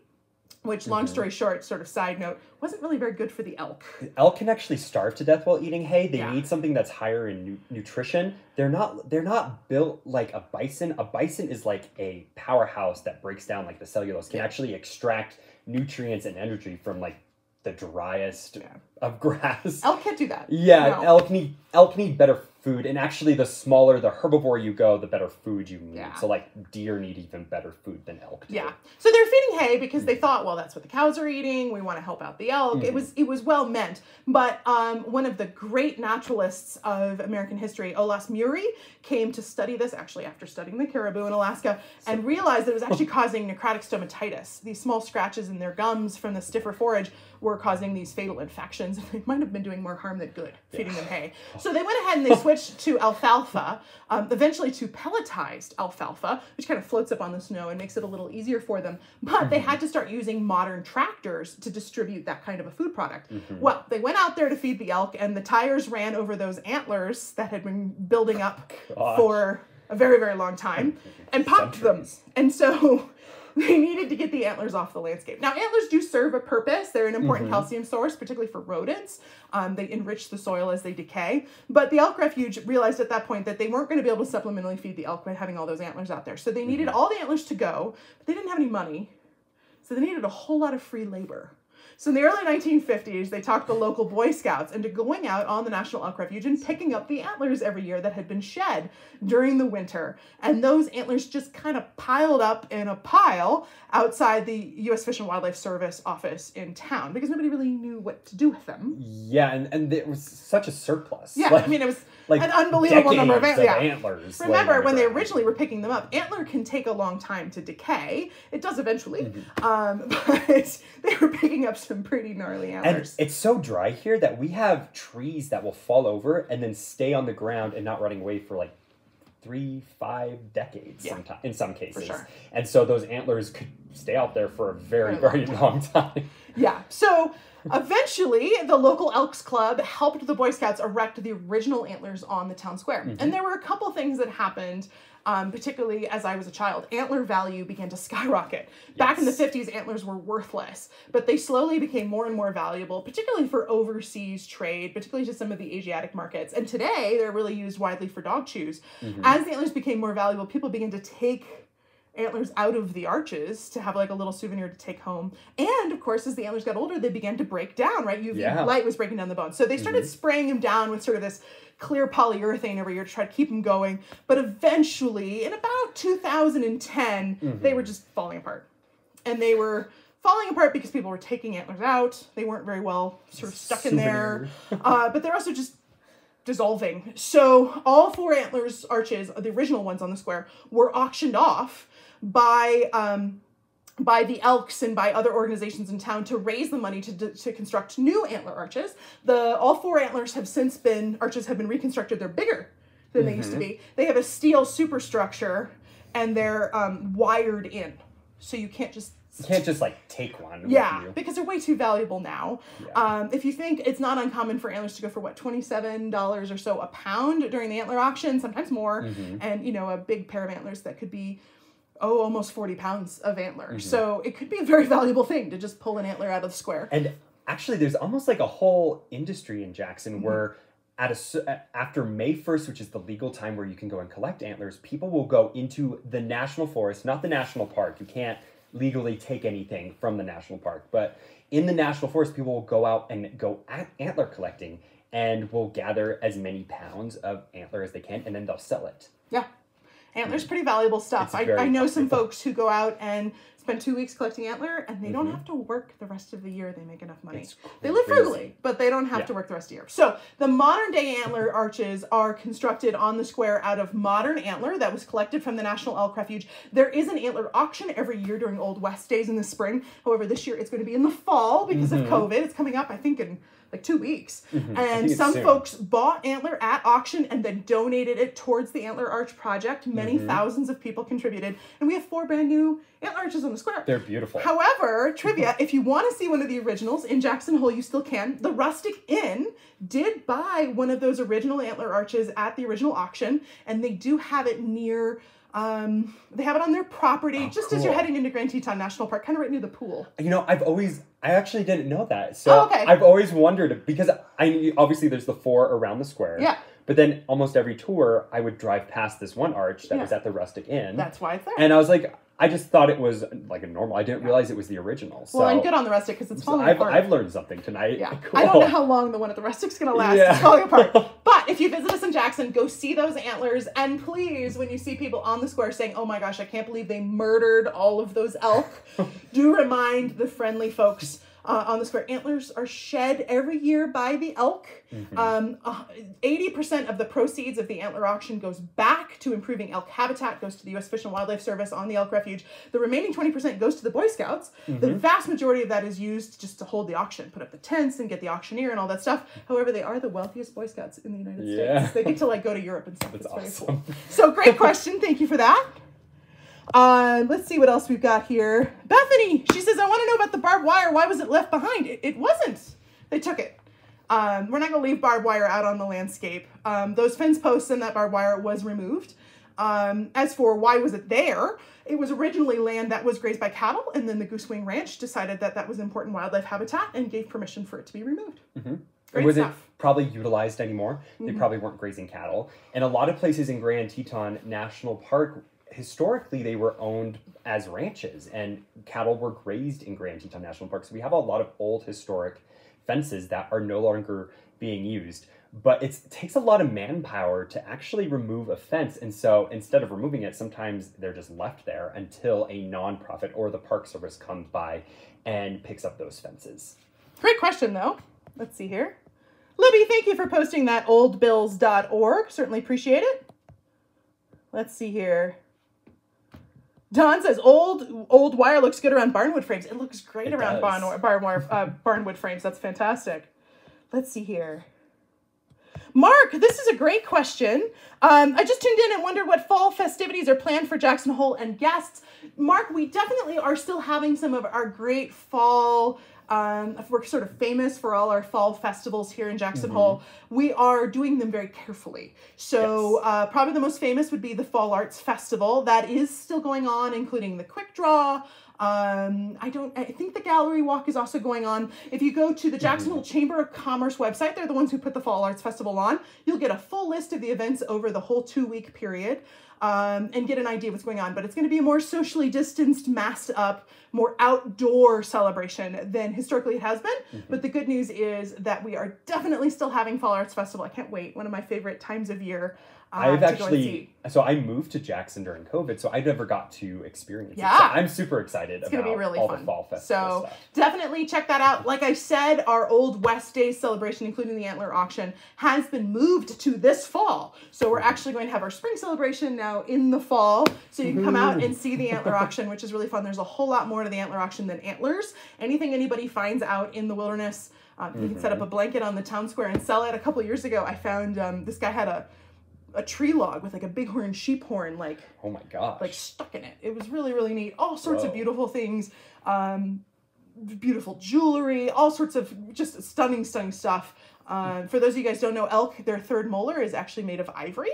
which, long story short, sort of side note, wasn't really very good for the elk. elk can actually starve to death while eating hay. They Yeah. need something that's higher in nu- nutrition. They're not they're not built like a bison. A bison is like a powerhouse that breaks down like the cellulose. Can Yeah. actually extract nutrients and energy from like the driest Yeah. of grass. Elk can't do that. yeah, No. elk need elk need better food, and actually, the smaller the herbivore you go, the better food you need. Yeah. So like deer need even better food than elk. Do. Yeah. So they're feeding hay because they thought, well, that's what the cows are eating. We want to help out the elk. It was it was well meant, but um, one of the great naturalists of American history, Olaus Murie, came to study this actually after studying the caribou in Alaska and realized that it was actually causing necrotic stomatitis. These small scratches in their gums from the stiffer forage were causing these fatal infections. And They might have been doing more harm than good feeding them hay. So they went ahead and they switched to alfalfa, um, eventually to pelletized alfalfa, which kind of floats up on the snow and makes it a little easier for them. But they had to start using modern tractors to distribute that kind of a food product. Well, they went out there to feed the elk, and the tires ran over those antlers that had been building up Gosh. for a very, very long time and popped them. And so they needed to get the antlers off the landscape. Now, antlers do serve a purpose. They're an important calcium source, particularly for rodents. Um, they enrich the soil as they decay. But the elk refuge realized at that point that they weren't going to be able to supplementally feed the elk by having all those antlers out there. So they needed all the antlers to go, but they didn't have any money. So they needed a whole lot of free labor. So in the early 1950s, they talked the local Boy Scouts into going out on the National Elk Refuge and picking up the antlers every year that had been shed during the winter. And those antlers just kind of piled up in a pile outside the U.S. Fish and Wildlife Service office in town because nobody really knew what to do with them. Yeah, and, and it was such a surplus. Yeah, Like- I mean, it was like an unbelievable number of, ant- yeah. antlers. Remember, when they originally were picking them up, antler can take a long time to decay. It does eventually, Mm-hmm. um, but they were picking up some pretty gnarly And it's so dry here that we have trees that will fall over and then stay on the ground and not running away for like three, five decades Yeah. sometime, in some cases. sure. And so those antlers could stay out there for a very, Very long time. Yeah. So eventually, the local Elks Club helped the Boy Scouts erect the original antlers on the town square. Mm-hmm. And there were a couple things that happened. Um, particularly as I was a child, antler value began to skyrocket. Back in the 50s, antlers were worthless, but they slowly became more and more valuable, particularly for overseas trade, particularly to some of the Asiatic markets. And today, they're really used widely for dog chews. Mm-hmm. As the antlers became more valuable, people began to take antlers out of the arches to have like a little souvenir to take home. And of course, as the antlers got older, they began to break down, right? UV Yeah. light was breaking down the bones. So they started spraying them down with sort of this clear polyurethane every year to try to keep them going. But eventually, in about 2010, they were just falling apart. And they were falling apart because people were taking antlers out. They weren't very well sort of stuck in there. uh, but they're also just dissolving. So all four antlers arches, the original ones on the square, were auctioned off by um, by the Elks and by other organizations in town to raise the money to, to construct new antler arches. The all four antlers have since been arches have been reconstructed. They're bigger than they used to be. They have a steel superstructure and they're um, wired in, so you can't just You can't just like take one. yeah, because they're way too valuable now. Yeah. Um, if you think it's not uncommon for antlers to go for what twenty seven dollars or so a pound during the antler auction, sometimes more, Mm-hmm. and you know a big pair of antlers that could be oh almost forty pounds of antler. Mm-hmm. So it could be a very valuable thing to just pull an antler out of the square. And actually, there's almost like a whole industry in Jackson Mm-hmm. where at a after May 1st, which is the legal time where you can go and collect antlers, people will go into the national forest, not the national park. You can't legally take anything from the national park, but in the national forest, people will go out and go at antler collecting and will gather as many pounds of antler as they can, and then they'll sell it. Yeah. Antler's pretty valuable stuff. I, I know some valuable. folks who go out and spend two weeks collecting antler and they don't have to work the rest of the year. They make enough money. Mm-hmm. They live frugally, but they don't have Yeah. to work the rest of the year. So the modern day antler arches are constructed on the square out of modern antler that was collected from the National Elk Refuge. There is an antler auction every year during Old West days in the spring. However, this year it's going to be in the fall because of COVID. It's coming up, I think, in like two weeks. Mm-hmm. And some soon. folks bought antler at auction and then donated it towards the Antler Arch project. Many Mm-hmm. thousands of people contributed, and we have four brand new antler arches on the square. They're beautiful. However, trivia, if you want to see one of the originals in Jackson Hole, you still can. The Rustic Inn did buy one of those original antler arches at the original auction, and they do have it near Um, they have it on their property, Oh, just as you're heading into Grand Teton National Park, kind of right near the pool. You know, I've always, I actually didn't know that. So Oh, okay. I've always wondered because I obviously there's the four around the square. Yeah. But then almost every tour, I would drive past this one arch that Yeah. was at the Rustic Inn. That's why it's there. and I was like, I just thought it was like a normal. I didn't realize it was the original. So well, and good on the Rustic because it's so falling I've, apart. I've learned something tonight. Yeah. Cool. I don't know how long the one at the Rustic's gonna last. Yeah. It's falling apart. But if you visit us in Jackson, go see those antlers. And please, when you see people on the square saying, oh my gosh, I can't believe they murdered all of those elk, do remind the friendly folks. Uh, on the square, antlers are shed every year by the elk. Mm-hmm. Um, uh, 80% of the proceeds of the antler auction goes back to improving elk habitat, goes to the U.S. Fish and Wildlife Service on the elk refuge. The remaining 20% goes to the Boy Scouts. The Mm-hmm. vast majority of that is used just to hold the auction, put up the tents and get the auctioneer and all that stuff. However, they are the wealthiest Boy Scouts in the United Yeah. States. They get to like go to Europe and stuff. That's it's awesome. cool. So great question. Thank you for that. Um, let's see what else we've got here. Bethany, she says, I want to know about the barbed wire. Why was it left behind? It, it wasn't. They took it. Um, we're not going to leave barbed wire out on the landscape. Um, those fence posts and that barbed wire was removed. Um, as for why was it there, it was originally land that was grazed by cattle, and then the Goosewing Ranch decided that that was important wildlife habitat and gave permission for it to be removed. Great was stuff. It probably utilized anymore? They probably weren't grazing cattle. And a lot of places in Grand Teton National Park, historically, they were owned as ranches, and cattle were grazed in Grand Teton National Park. So we have a lot of old historic fences that are no longer being used. But it takes a lot of manpower to actually remove a fence. And so instead of removing it, sometimes they're just left there until a nonprofit or the Park Service comes by and picks up those fences. Great question, though. Let's see here. Libby, thank you for posting that oldbills.org. Certainly appreciate it. Let's see here. Don says old old wire looks good around barnwood frames. It looks great It around does. barn, barn uh, barnwood frames. That's fantastic. Let's see here. Mark, this is a great question. Um, I just tuned in and wondered what fall festivities are planned for Jackson Hole and guests. Mark, we definitely are still having some of our great fall. Um, we're sort of famous for all our fall festivals here in Jackson Hole. We are doing them very carefully. So, Yes. uh, probably the most famous would be the Fall Arts Festival. That is still going on, including the Quick Draw. Um, I don't. I think the gallery walk is also going on. If you go to the Jackson Hole Chamber of Commerce website, they're the ones who put the Fall Arts Festival on. You'll get a full list of the events over the whole two week period. Um, and get an idea of what's going on. But it's going to be a more socially distanced, masked up, more outdoor celebration than historically it has been. But the good news is that we are definitely still having Fall Arts Festival. I can't wait. One of my favorite times of year. I've to go and see. actually so I moved to Jackson during COVID, so I never got to experience it. Yeah. So I'm super excited It's about gonna be really all fun. the fall festival so stuff. definitely check that out. Like I said, our old West Days celebration, including the antler auction, has been moved to this fall. So we're actually going to have our spring celebration now in the fall. So you can come out and see the antler auction, which is really fun. There's a whole lot more to the antler auction than antlers. Anything anybody finds out in the wilderness. Um, You can set up a blanket on the town square and sell it. A couple years ago, I found um, this guy had a a tree log with like a bighorn sheep horn like Oh my god like stuck in it. It was really really neat. All sorts of beautiful things, um, beautiful jewelry, all sorts of just stunning stunning stuff. Um, for those of you guys who don't know, elk their third molar is actually made of ivory.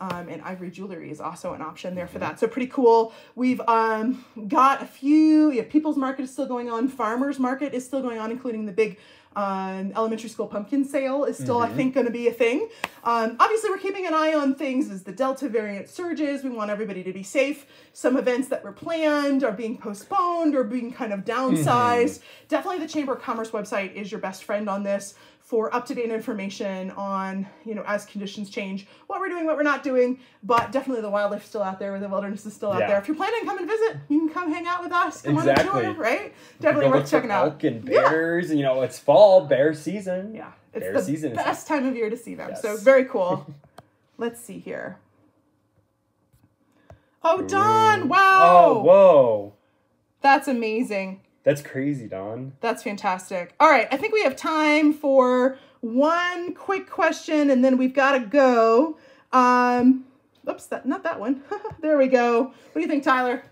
Um, and ivory jewelry is also an option there for that. So pretty cool. We've um, got a few. Yeah, People's Market is still going on. Farmers Market is still going on, including the big um, elementary school pumpkin sale is still, I think, going to be a thing. Um, obviously, we're keeping an eye on things as the Delta variant surges. We want everybody to be safe. Some events that were planned are being postponed or being kind of downsized. Definitely, the Chamber of Commerce website is your best friend on this for up-to-date information on you know as conditions change what we're doing what we're not doing but definitely the wildlife's still out there the wilderness is still out Yeah. there if you're planning to come and visit you can come hang out with us come Exactly. on a tour right definitely worth checking out elk and Yeah. bears, and you know it's fall, bear season. yeah, it's bear the season. is- best time of year to see them. So very cool. Let's see here. Oh, Don! Wow, Oh, whoa. that's amazing. That's crazy, Don. That's fantastic. All right, I think we have time for one quick question, and then we've got to go. Um, oops, that not that one. there we go. What do you think, Tyler?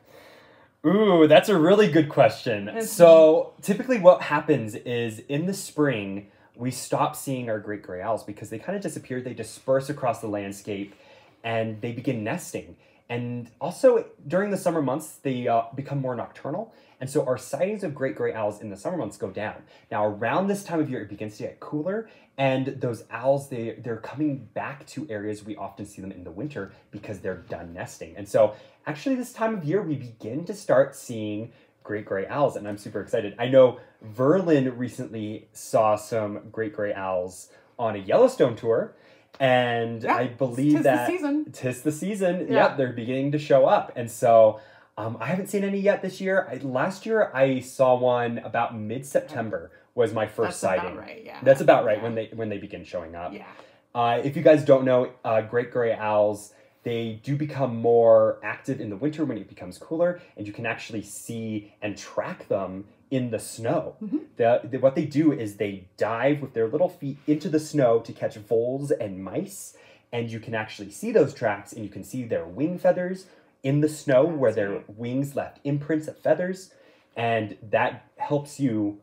Ooh, that's a really good question. So, typically, what happens is in the spring, we stop seeing our great gray owls because they kind of disappear. They disperse across the landscape and they begin nesting. And also during the summer months, they uh, become more nocturnal. And so our sightings of great gray owls in the summer months go down. Now around this time of year, it begins to get cooler and those owls, they, they're coming back to areas we often see them in the winter because they're done nesting. And so actually this time of year, we begin to start seeing great gray owls and I'm super excited. I know Verlin recently saw some great gray owls on a Yellowstone tour. And Yeah, I believe tis the that season. tis the season. Yeah. Yep, they're beginning to show up. And so um, I haven't seen any yet this year. I, last year I saw one about mid September was my first That's about sighting. right, yeah. That's about right Yeah. when they when they begin showing up. Yeah. Uh, if you guys don't know, uh, great gray owls they do become more active in the winter when it becomes cooler, and you can actually see and track them in the snow. Mm-hmm. The, the- what they do is they dive with their little feet into the snow to catch voles and mice, and you can actually see those tracks, and you can see their wing feathers in the snow where their right. wings left imprints of feathers, and that helps you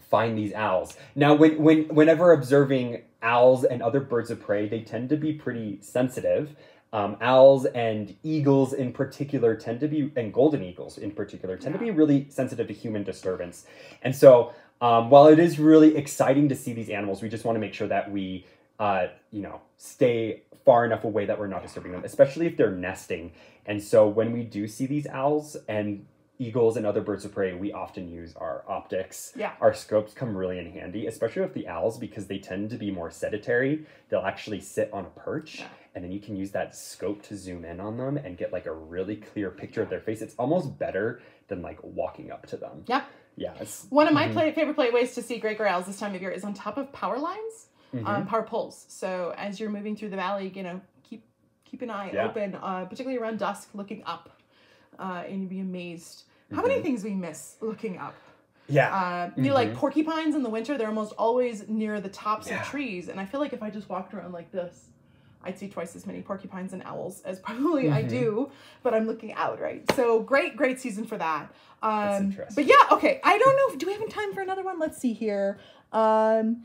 find these owls. Now, when, when whenever observing owls and other birds of prey, they tend to be pretty sensitive. Um, owls and eagles in particular tend to be, and golden eagles in particular, tend to be really sensitive to human disturbance. And so, um, while it is really exciting to see these animals, we just want to make sure that we, uh, you know, stay far enough away that we're not disturbing them, especially if they're nesting. And so, when we do see these owls and eagles and other birds of prey, we often use our optics. Yeah. Our scopes come really in handy, especially with the owls because they tend to be more sedentary. They'll actually sit on a perch Yeah. and then you can use that scope to zoom in on them and get like a really clear picture of their face. It's almost better than like walking up to them. Yeah. Yeah. One of my Mhm. play, favorite play ways to see great gray owls this time of year is on top of power lines, Mhm. um, power poles. So as you're moving through the valley, you know, keep keep an eye Yeah. open, uh, particularly around dusk, looking up, uh, and you'd be amazed how many things we miss looking up. yeah. Uh, you know, like Mhm. porcupines in the winter, they're almost always near the tops Yeah. of trees, and I feel like if I just walked around like this. I'd see twice as many porcupines and owls as probably I Mhm. do, but I'm looking out, right? So great, great season for that. Um, interesting. but yeah, okay. I don't know. if- Do we have time for another one? Let's see here. Um,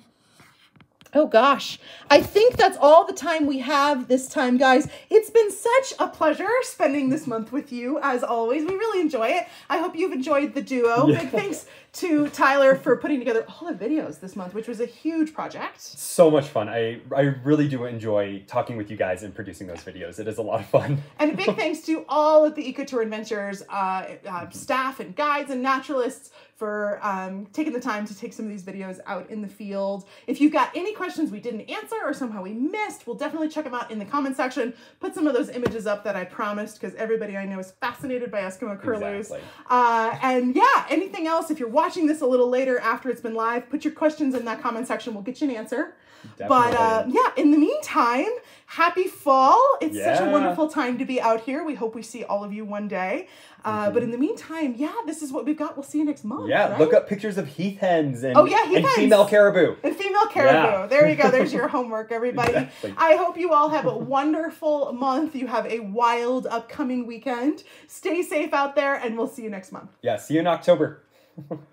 oh gosh, I think that's all the time we have this time, guys. It's been such a pleasure spending this month with you, as always. We really enjoy it. I hope you've enjoyed the duo. Yeah. Big thanks to Tyler for putting together all the videos this month, which was a huge project. so much fun. I, I really do enjoy talking with you guys and producing those videos. It is a lot of fun. And a big thanks to all of the EcoTour Adventures uh, uh, staff and guides and naturalists for um, taking the time to take some of these videos out in the field. If you've got any questions we didn't answer or somehow we missed, we'll definitely check them out in the comment section. Put some of those images up that I promised because everybody I know is fascinated by Eskimo curlews. Exactly. Uh, and yeah, anything else, if you're watching this a little later after it's been live, put your questions in that comment section. We'll get you an answer. But uh, yeah, in the meantime, happy fall. It's such a wonderful time to be out here. We hope we see all of you one day. Uh, But in the meantime, yeah, this is what we've got. We'll see you next month. Mm-hmm. Yeah, right? look up pictures of heath hens and, Oh, yeah, heath and hens. female caribou. And female caribou. Yeah. There you go. There's your homework, everybody. Exactly. I hope you all have a wonderful month. You have a wild upcoming weekend. Stay safe out there, and we'll see you next month. Yeah, see you in October.